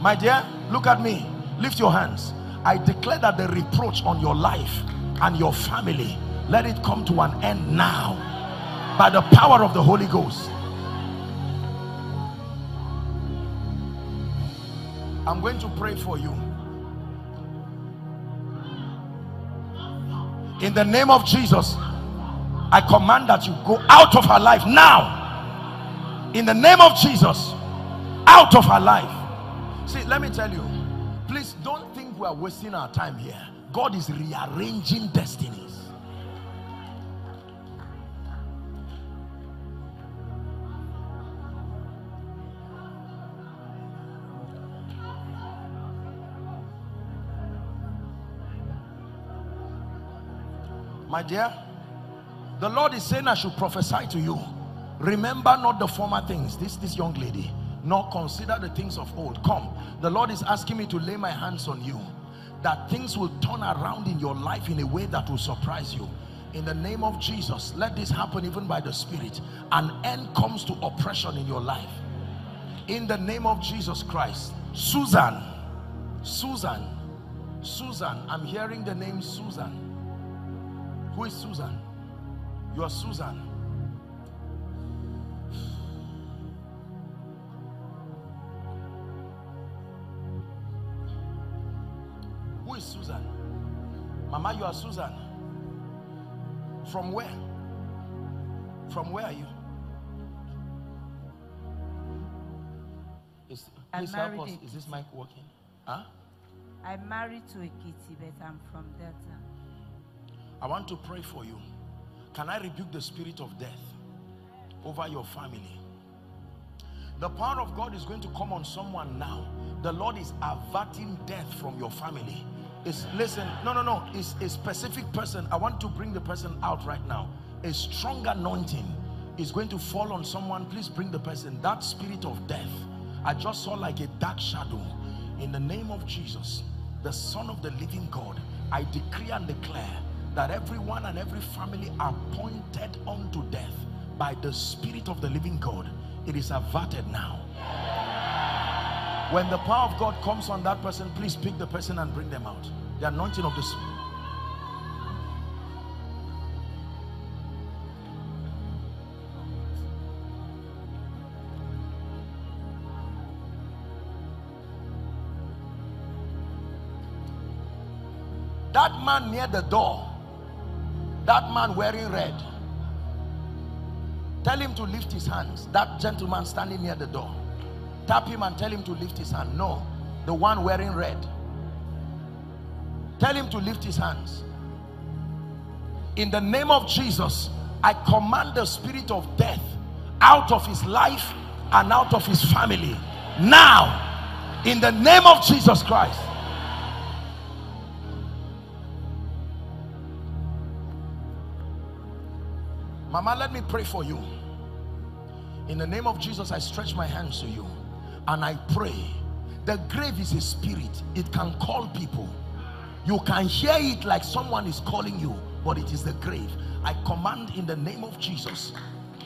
My dear, look at me. Lift your hands. I declare that the reproach on your life and your family, let it come to an end now by the power of the Holy Ghost. I'm going to pray for you. In the name of Jesus, I command that you go out of her life now. In the name of Jesus, out of her life. See, let me tell you, please don't think we are wasting our time here. God is rearranging destinies. My dear, the Lord is saying I should prophesy to you. Remember not the former things. This, this young lady nor consider the things of old. Come the lord is asking me to lay my hands on you that things will turn around in your life in a way that will surprise you. In the name of jesus let this happen even by the spirit. An end comes to oppression in your life. In the name of jesus christ susan susan susan i'm hearing the name susan. Who is susan? You are susan is Susan? Mama, you are Susan. From where? From where are you? Is, please help us. Is this mic working? Huh? I'm married to a kitty, but I'm from Delta. I want to pray for you. Can I rebuke the spirit of death over your family? The power of God is going to come on someone now. The Lord is averting death from your family. Listen, no, no, no. It's a specific person. I want to bring the person out right now. A strong anointing is going to fall on someone. Please bring the person. That spirit of death. I just saw like a dark shadow. In the name of Jesus, the Son of the living God, I decree and declare that everyone and every family are pointed unto death by the Spirit of the living God. It is averted now. When the power of God comes on that person, please pick the person and bring them out. The anointing of the Spirit. That man near the door, that man wearing red, tell him to lift his hands. That gentleman standing near the door, tap him and tell him to lift his hand. No, the one wearing red. Tell him to lift his hands. In the name of Jesus, I command the spirit of death out of his life and out of his family. Now, in the name of Jesus Christ. Mama, let me pray for you. In the name of Jesus, I stretch my hands to you and I pray. The grave is a spirit, it can call people. You can hear it like someone is calling you, but it is the grave. I command in the name of Jesus,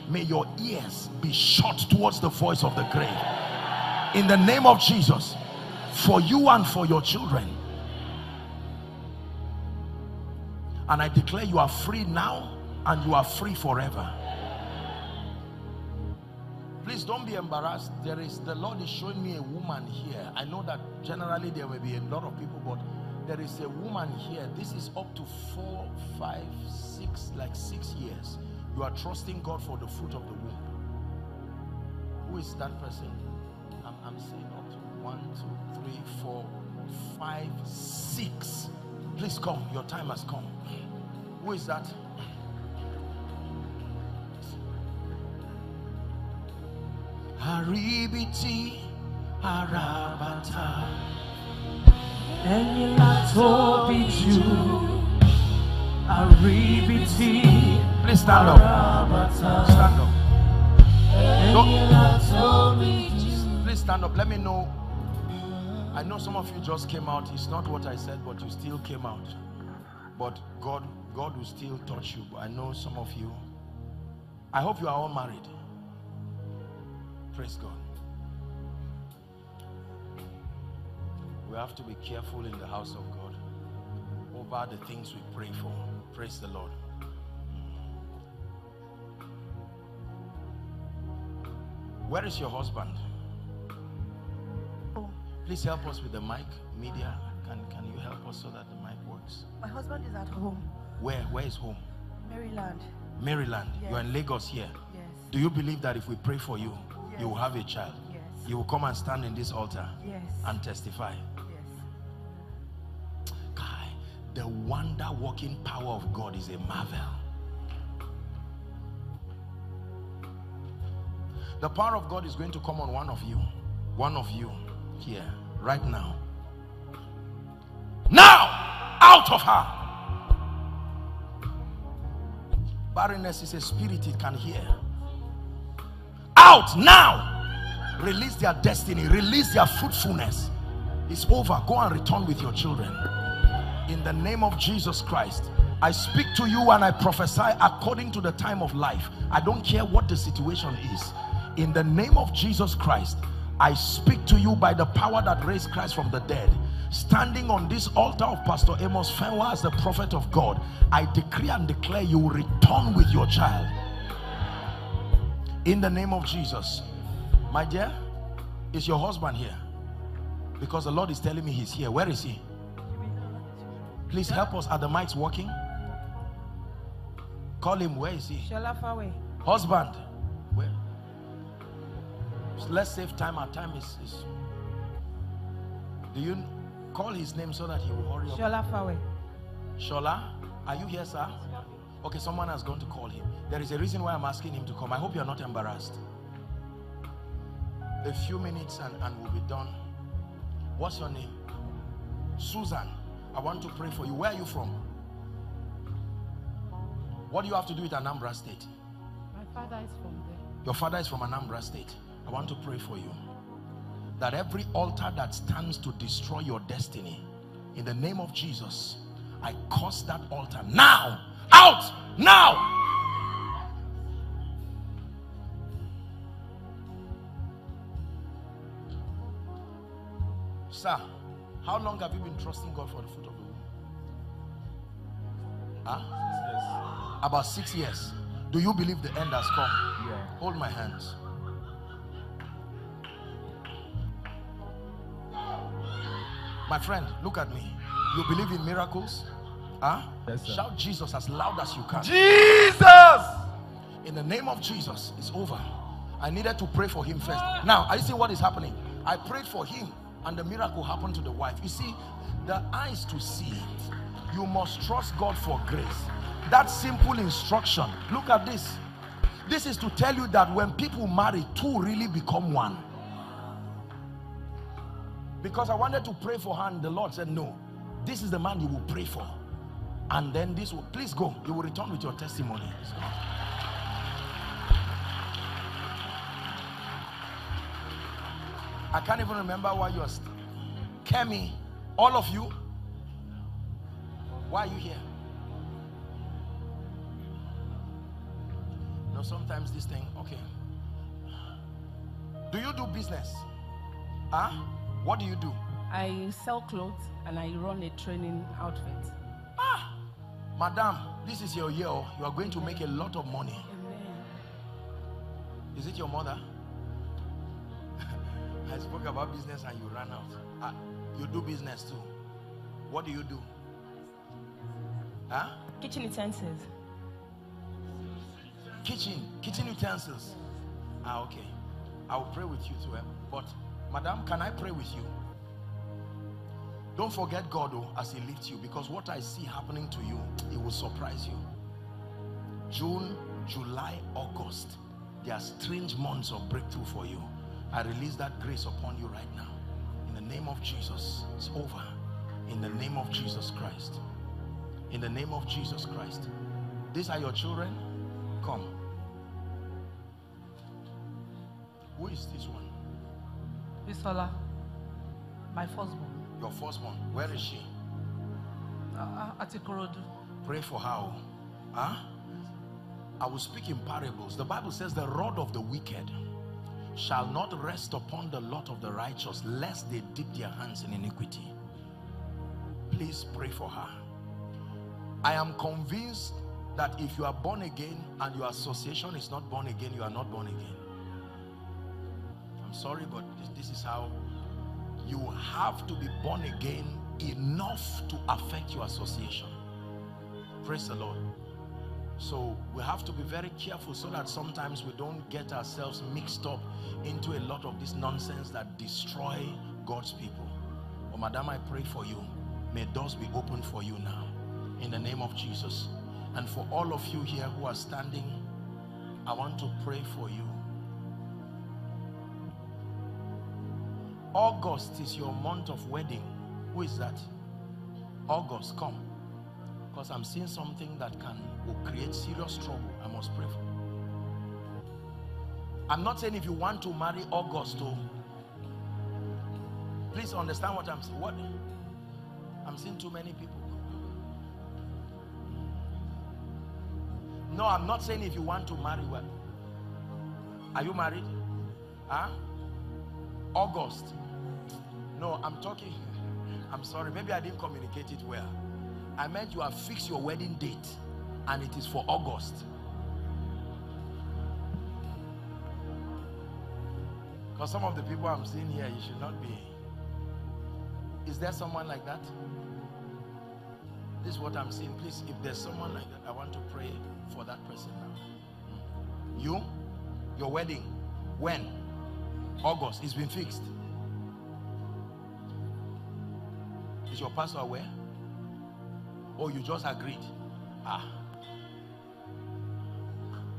may your ears be shut towards the voice of the grave. In the name of Jesus, for you and for your children. And I declare you are free now and you are free forever please don't be embarrassed there is the lord is showing me a woman here i know that generally there will be a lot of people but there is a woman here. This is up to four five six like six years. You are trusting god for the fruit of the womb. Who is that person? I'm, I'm saying up to one two three four five six. Please come. Your time has come. Who is that? Aribiti Arabata Please stand up. Stand up. ẹ̀yin la tóbi jù. Please stand up. Let me know. I know some of you just came out. It's not what I said, but you still came out. But God, God will still touch you. But I know some of you. I hope you are all married. Praise God. We have to be careful in the house of God over the things we pray for. Praise the Lord. Where is your husband? Oh, Please help us with the mic, media. Can, can you help us so that the mic works? my husband is at home, Where? Where is home? Maryland. Maryland. You're in Lagos here. Yes. Do you believe that if we pray for you, you will have a child? Yes. You will come and stand in this altar Yes. and testify. The wonder working power of God is a marvel. The power of God is going to come on one of you. One of you here, right now. Now, out of her. Barrenness is a spirit it can hear. Out now. Release their destiny, release their fruitfulness. It's over. Go and return with your children. In the name of Jesus Christ, I speak to you and I prophesy according to the time of life. I don't care what the situation is. In the name of Jesus Christ, I speak to you by the power that raised Christ from the dead. Standing on this altar of Pastor Amos Fenwa as the prophet of God, I decree and declare you will return with your child. In the name of Jesus. My dear, is your husband here? Because the Lord is telling me he's here. Where is he? Please help us. Are the mics working? Call him. Where is he? Shola Fawe. Husband, where? let's save time. Our time is, is. Do you call his name so that he will hurry up? Shola Fawe. Shola, are you here, sir? Okay, someone has gone to call him. There is a reason why I'm asking him to come. I hope you're not embarrassed. A few minutes and, and we'll be done. What's your name? Susan. I want to pray for you. Where are you from? What do you have to do with Anambra State? My father is from there. Your father is from Anambra State. I want to pray for you. That every altar that stands to destroy your destiny, in the name of Jesus, I curse that altar now. Out! Now! Sir, how long have you been trusting God for the fruit of the womb? Huh? About six years. Do you believe the end has come? Yeah. Hold my hands. My friend, look at me. You believe in miracles? Huh? Yes. Shout Jesus as loud as you can. Jesus! In the name of Jesus, it's over. I needed to pray for him first. Now, are you seeing what is happening? I prayed for him, and the miracle happened to the wife. You see, the eyes to see, you must trust God for grace. That simple instruction. Look at this. This is to tell you that when people marry, two really become one. Because I wanted to pray for her, and the Lord said, No, this is the man you will pray for. And then this will, please go. You will return with your testimony. I can't even remember why you're. Kemi, all of you, why are you here? No, sometimes this thing, okay. Do you do business? Huh? What do you do? I sell clothes and I run a training outfit. Ah, madam, this is your year. oh. You are going to make a lot of money. Amen. Is it your mother? I spoke about business and you ran out. Ah, you do business too. What do you do? Huh? Kitchen utensils. Kitchen, kitchen utensils. Ah, okay. I will pray with you too. eh? But, madam, can I pray with you? Don't forget God oh, as He lifts you because what I see happening to you, it will surprise you. June, July, August, they are strange months of breakthrough for you. I release that grace upon you right now. In the name of Jesus, it's over. In the name of Jesus Christ. In the name of Jesus Christ. These are your children. Come. Who is this one? Bisola. My firstborn. Your first one. Where is she? Uh, uh, at Ikorodu. Pray for her. oh. Huh? I will speak in parables. The Bible says the rod of the wicked shall not rest upon the lot of the righteous, lest they dip their hands in iniquity. Please pray for her. I am convinced that if you are born again and your association is not born again, you are not born again. I'm sorry, but this, this is how you have to be born again enough to affect your association. Praise the Lord. So we have to be very careful so that sometimes we don't get ourselves mixed up into a lot of this nonsense that destroy God's people. Oh, Madam, I pray for you. May doors be open for you now in the name of Jesus. And for all of you here who are standing, I want to pray for you. August is your month of wedding. Who is that? August, come. Because I'm seeing something that can will create serious trouble. I must pray for. I'm not saying if you want to marry August, oh, please understand what I'm saying. What I'm seeing too many people. No, I'm not saying if you want to marry well. Are you married? Huh? August. No, I'm talking. *laughs* I'm sorry. Maybe I didn't communicate it well. I meant you have fixed your wedding date and it is for August. Because some of the people I'm seeing here, you should not be. Is there someone like that? This is what I'm seeing. Please, if there's someone like that, I want to pray for that person now. Mm. You? Your wedding? When? August. It's been fixed. Is your pastor aware? Oh, you just agreed? Ah.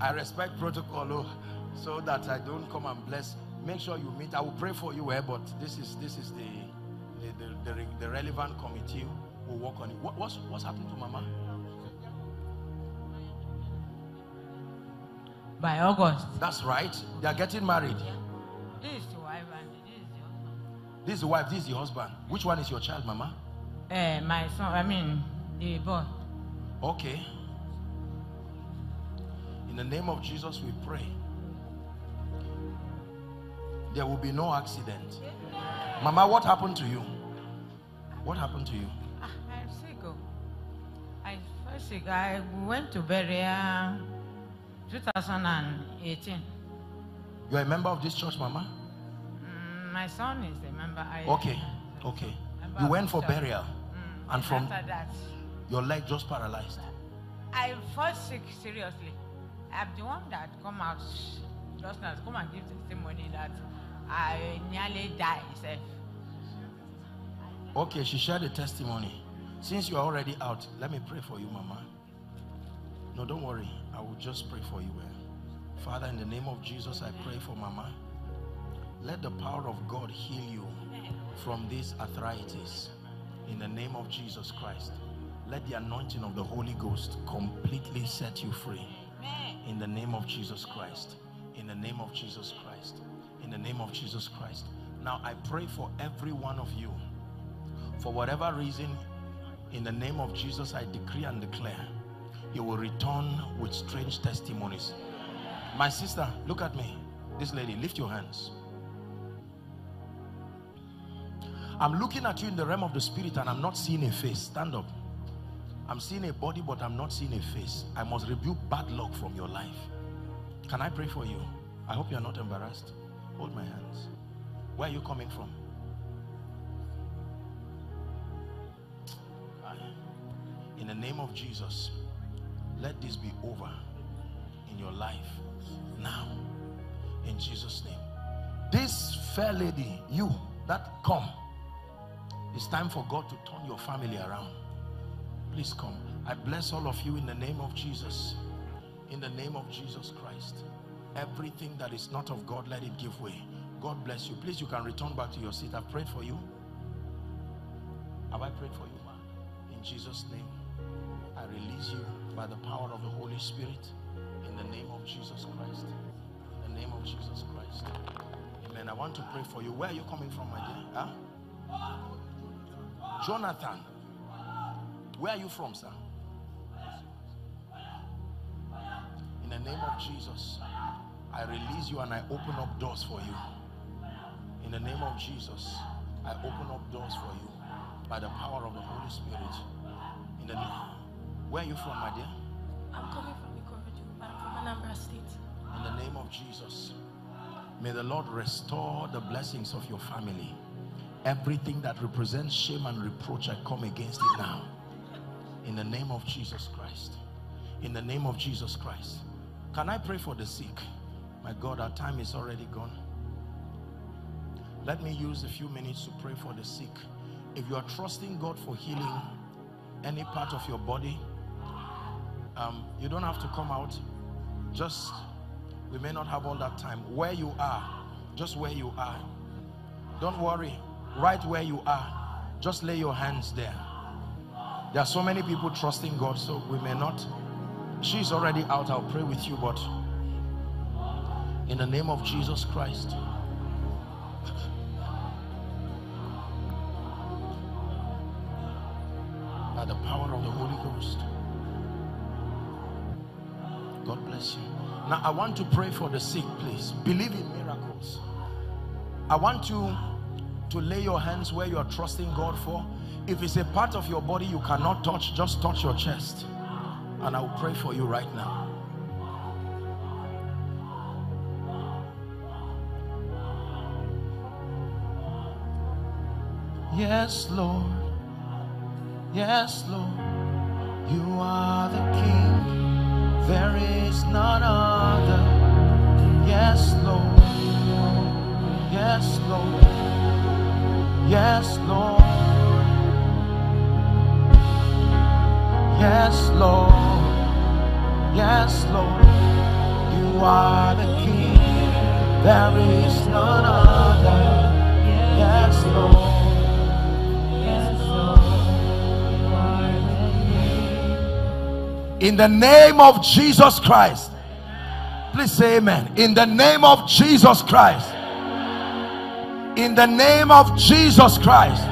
I respect protocol oh, so that I don't come and bless. Make sure you meet. I will pray for you, eh, but this is this is the the, the, the, the relevant committee will work on it. What, what's what's happening to Mama? By August. That's right. They are getting married. This is the wife and this is the husband. This is the wife, this is the husband. Which one is your child, Mama? Uh, my son, I mean, the boy. Okay. In the name of Jesus, we pray. There will be no accident. Mama, what happened to you? What happened to you? Ah, I'm sick. Oh. I first sick. I went to burial 2018. You're a member of this church, Mama? Mm, my son is a member. I, Okay, okay. member You went for church. burial, Mm, and from after that, your leg just paralyzed. I first sick seriously. I'm the one that come out just now, come and give testimony that I nearly died. Okay, she shared the testimony. Since you are already out, let me pray for you, Mama. No, don't worry. I will just pray for you. eh. Father, in the name of Jesus, I pray for Mama. Let the power of God heal you from this arthritis. In the name of Jesus Christ. Let the anointing of the Holy Ghost completely set you free. In the name of Jesus Christ. In the name of Jesus Christ. In the name of Jesus Christ. Now I pray for every one of you for whatever reason, in the name of Jesus, I decree and declare you will return with strange testimonies. My sister, look at me. This lady, lift your hands. I'm looking at you in the realm of the spirit and I'm not seeing a face. Stand up. I'm seeing a body, but I'm not seeing a face. I must rebuke bad luck from your life. Can I pray for you? I hope you're not embarrassed. Hold my hands. Where are you coming from? In the name of Jesus, let this be over in your life now. In Jesus' name. This fair lady, you that come, it's time for God to turn your family around. Please come. I bless all of you in the name of Jesus. In the name of Jesus Christ. Everything that is not of God, let it give way. God bless you. Please, you can return back to your seat. I've prayed for you. Have I prayed for you? In Jesus' name, I release you by the power of the Holy Spirit. In the name of Jesus Christ. In the name of Jesus Christ. Amen. I want to pray for you. Where are you coming from, my dear? Huh? Jonathan. Where are you from, sir? In the name of Jesus, I release you and I open up doors for you. In the name of Jesus, I open up doors for you by the power of the Holy Spirit. In the name. Where are you from, my dear? I'm coming from Ikorodu, but I'm from Anambra State. In the name of Jesus, may the Lord restore the blessings of your family. Everything that represents shame and reproach, I come against it now. In the name of Jesus Christ. In the name of Jesus Christ. Can I pray for the sick? My God, our time is already gone. Let me use a few minutes to pray for the sick. If you are trusting God for healing any part of your body, um, you don't have to come out. Just, we may not have all that time. Where you are, just where you are. Don't worry. Right where you are, just lay your hands there. There are so many people trusting God, so we may not. She's already out. I'll pray with you, but in the name of Jesus Christ. By the power of the Holy Ghost. God bless you. Now, I want to pray for the sick, please. Believe in miracles. I want you to lay your hands where you are trusting God for. If it's a part of your body you cannot touch, just touch your chest. And I'll pray for you right now. Yes, Lord. Yes, Lord. You are the King. There is none other. Yes, Lord. Yes, Lord. Yes, Lord. Yes, Lord. Yes, Lord. You are the King. There is none other. Yes, Lord. Yes, Lord. In the name of Jesus Christ. Please say amen. In the name of Jesus Christ. In the name of Jesus Christ.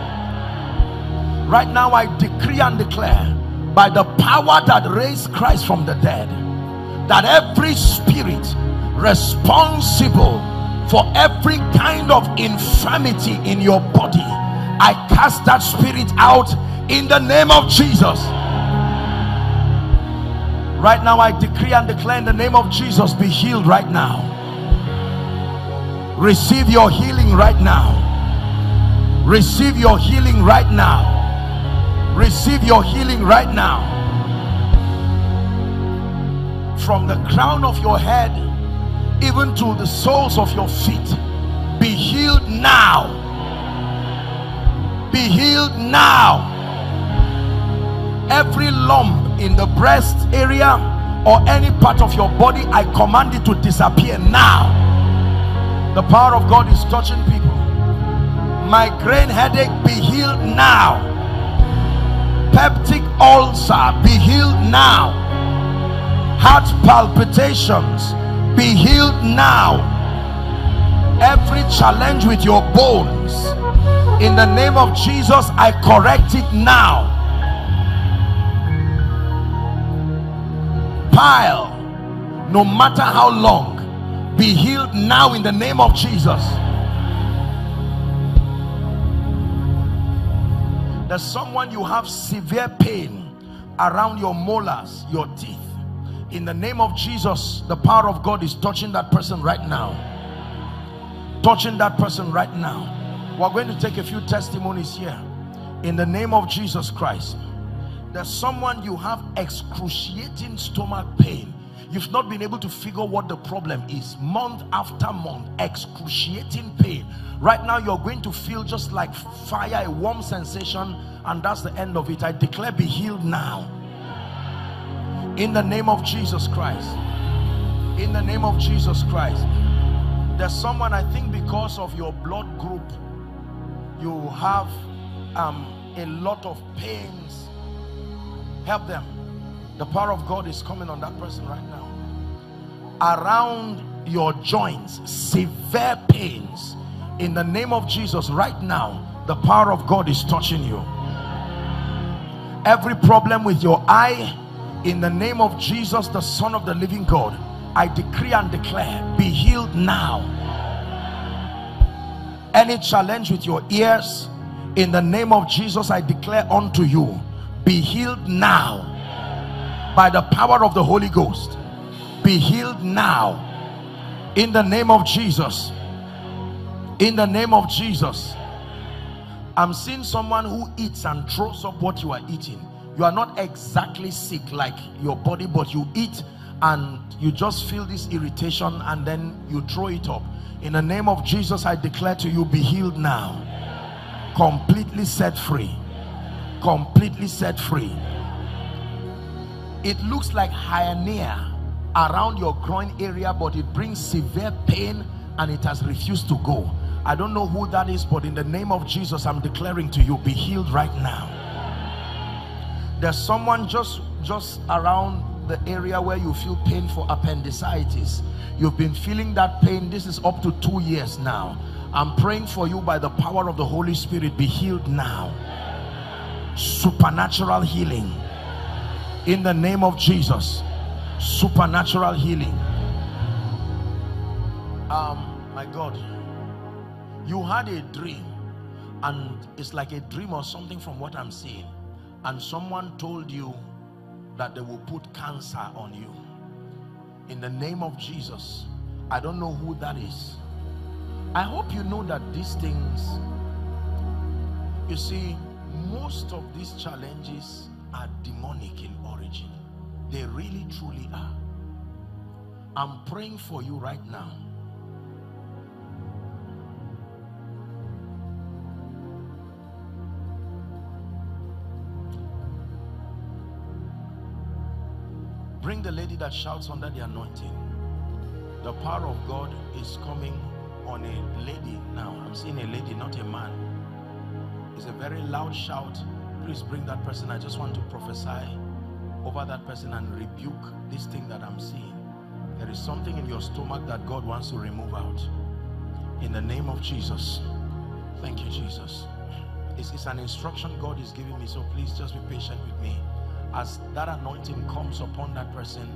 Right now I decree and declare by the power that raised Christ from the dead that every spirit responsible for every kind of infirmity in your body I cast that spirit out in the name of Jesus right now I decree and declare in the name of Jesus be healed right now receive your healing right now. Receive your healing right now. Receive your healing right now. From the crown of your head even to the soles of your feet be healed now. Be healed now. Every lump in the breast area or any part of your body i command it to disappear now the power of god is touching people. Migraine headache be healed now. Peptic ulcer be healed now. Heart palpitations be healed now. Every challenge with your bones. In the name of jesus i correct it now. Pile no matter how long be healed now in the name of jesus. There's someone you have severe pain around your molars your teeth. In the name of jesus the power of god is touching that person right now. Touching that person right now. We're going to take a few testimonies here. In the name of jesus christ there's someone you have excruciating stomach pain you've not been able to figure what the problem is. Month after month excruciating pain. Right now you're going to feel just like fire a warm sensation and that's the end of it. I declare be healed now. In the name of jesus christ. In the name of jesus christ. There's someone i think because of your blood group you have um, a lot of pains. Help them. The power of god is coming on that person right now around your joints severe pains. In the name of jesus right now the power of god is touching you. Every problem with your eye in the name of jesus the son of the living god i decree and declare be healed now. Any challenge with your ears in the name of jesus i declare unto you be healed now. By the power of the holy ghost be healed now. In the name of jesus. In the name of jesus. I'm seeing someone who eats and throws up what you are eating. You are not exactly sick like your body but you eat and you just feel this irritation and then you throw it up. In the name of jesus i declare to you be healed now. Completely set free. Completely set free. It looks like hernia around your groin area but it brings severe pain and it has refused to go. I don't know who that is but in the name of jesus i'm declaring to you be healed right now. There's someone just just around the area where you feel pain for appendicitis. You've been feeling that pain. This is up to two years now. I'm praying for you by the power of the holy spirit. Be healed now. Supernatural healing. In the name of jesus supernatural healing. Um my god you had a dream and it's like a dream or something from what i'm seeing and someone told you that they will put cancer on you. In the name of jesus i don't know who that is. I hope you know that these things you see most of these challenges are demonic in they really, truly are. I'm praying for you right now. Bring the lady that shouts under the anointing. The power of God is coming on a lady now. I'm seeing a lady, not a man. It's a very loud shout. Please bring that person. I just want to prophesy over that person and rebuke this thing that I'm seeing. There is something in your stomach that God wants to remove out. In the name of Jesus. Thank you, Jesus. It's, it's an instruction God is giving me, so please just be patient with me. As that anointing comes upon that person,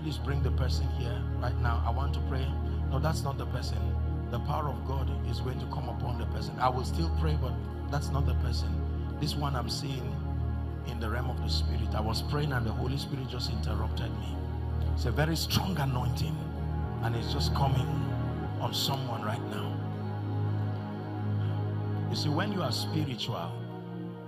please bring the person here right now. I want to pray. No, that's not the person. The power of God is going to come upon the person. I will still pray, but that's not the person. This one I'm seeing in the realm of the spirit. I was praying and the Holy Spirit just interrupted me. It's a very strong anointing and it's just coming on someone right now. You see, when you are spiritual,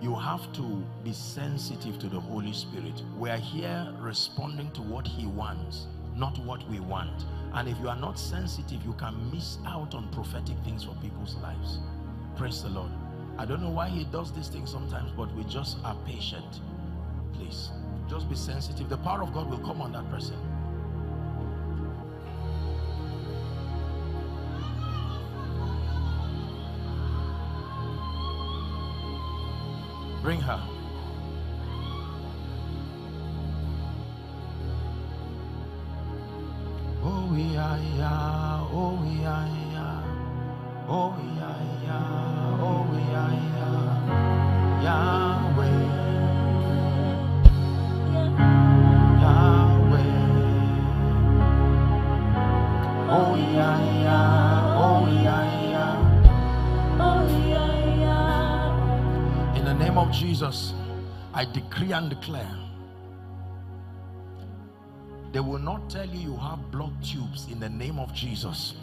you have to be sensitive to the Holy Spirit. We are here responding to what He wants, not what we want. And if you are not sensitive, you can miss out on prophetic things for people's lives. Praise the Lord. I don't know why He does these things sometimes, but we just are patient. Please, just be sensitive. The power of God will come on that person. Bring her. Oh yeah yeah, oh yeah yeah, oh decree and declare they will not tell you you have blood tubes in the name of Jesus.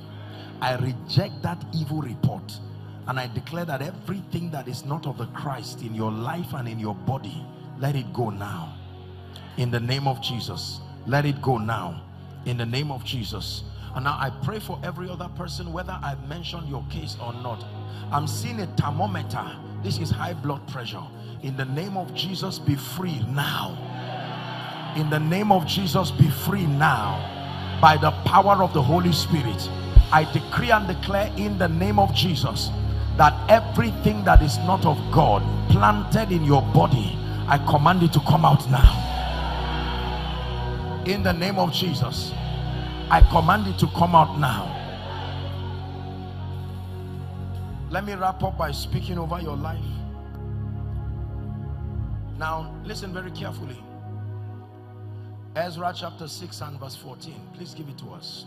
I reject that evil report and I declare that everything that is not of the Christ in your life and in your body, let it go now. In the name of Jesus, let it go now. In the name of Jesus. And now I pray for every other person, whether I've mentioned your case or not. I'm seeing a thermometer. This is high blood pressure. In the name of Jesus, be free now in the name of Jesus be free now by the power of the Holy Spirit I decree and declare in the name of Jesus that everything that is not of God planted in your body I command it to come out now in the name of Jesus I command it to come out now let me wrap up by speaking over your life now listen very carefully Ezra chapter 6 and verse 14. Please give it to us.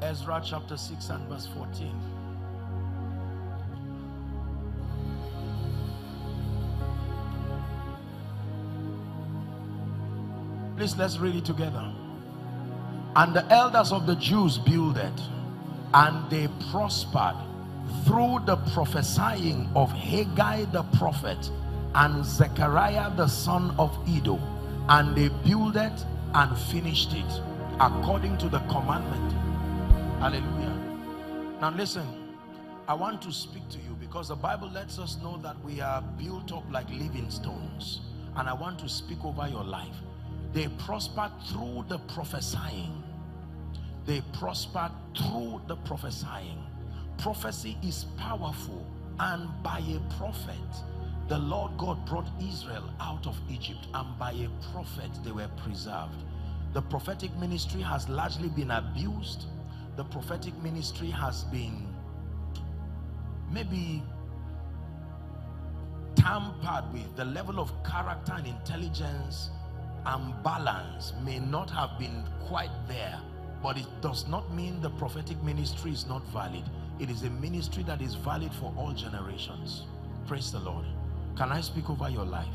Ezra chapter 6 and verse 14. Please let's read it together. And the elders of the Jews builded and they prospered through the prophesying of Haggai the prophet and Zechariah the son of Iddo and they built it and finished it according to the commandment. Hallelujah. Now listen I want to speak to you because the Bible lets us know that we are built up like living stones and I want to speak over your life they prospered through the prophesying they prospered through the prophesying prophecy is powerful and by a prophet the Lord God brought Israel out of Egypt and by a prophet they were preserved. The prophetic ministry has largely been abused. The prophetic ministry has been maybe tampered with. The level of character and intelligence and balance may not have been quite there. But it does not mean the prophetic ministry is not valid. It is a ministry that is valid for all generations. Praise the Lord. Can I speak over your life?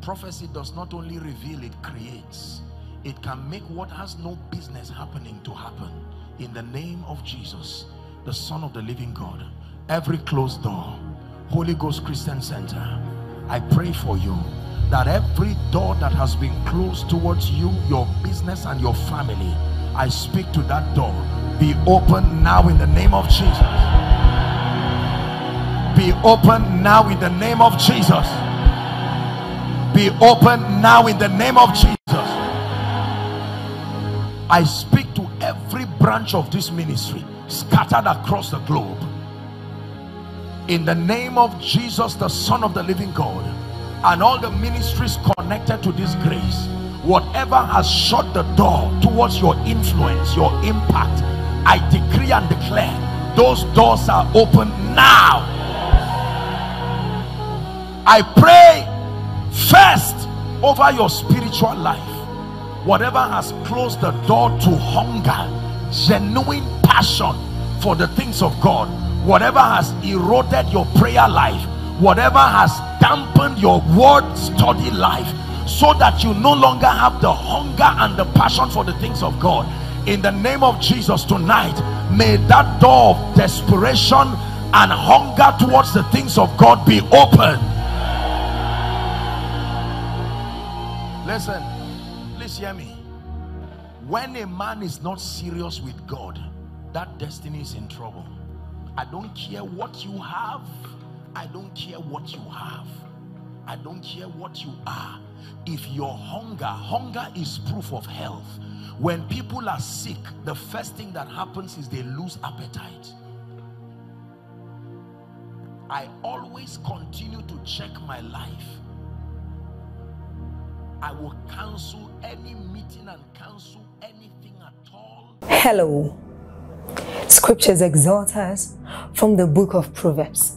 Prophecy does not only reveal, it creates. It can make what has no business happening to happen. In the name of Jesus, the Son of the living God. Every closed door, Holy Ghost Christian Center, I pray for you that every door that has been closed towards you, your business and your family, I speak to that door. Be open now in the name of Jesus be open now in the name of Jesus be open now in the name of Jesus. I speak to every branch of this ministry scattered across the globe. In the name of Jesus, the Son of the living God, and all the ministries connected to this grace, whatever has shut the door towards your influence, your impact, I decree and declare those doors are open now. I pray first over your spiritual life whatever has closed the door to hunger genuine passion for the things of god whatever has eroded your prayer life whatever has dampened your word study life so that you no longer have the hunger and the passion for the things of god. In the name of jesus tonight may that door of desperation and hunger towards the things of god be open. Listen please hear me. When a man is not serious with god that destiny is in trouble. I don't care what you have i don't care what you have i don't care what you are if your hunger hunger is proof of health when people are sick the first thing that happens is they lose appetite i always continue to check my life I will cancel any meeting and cancel anything at all. Hello. Scriptures exhort us from the book of Proverbs.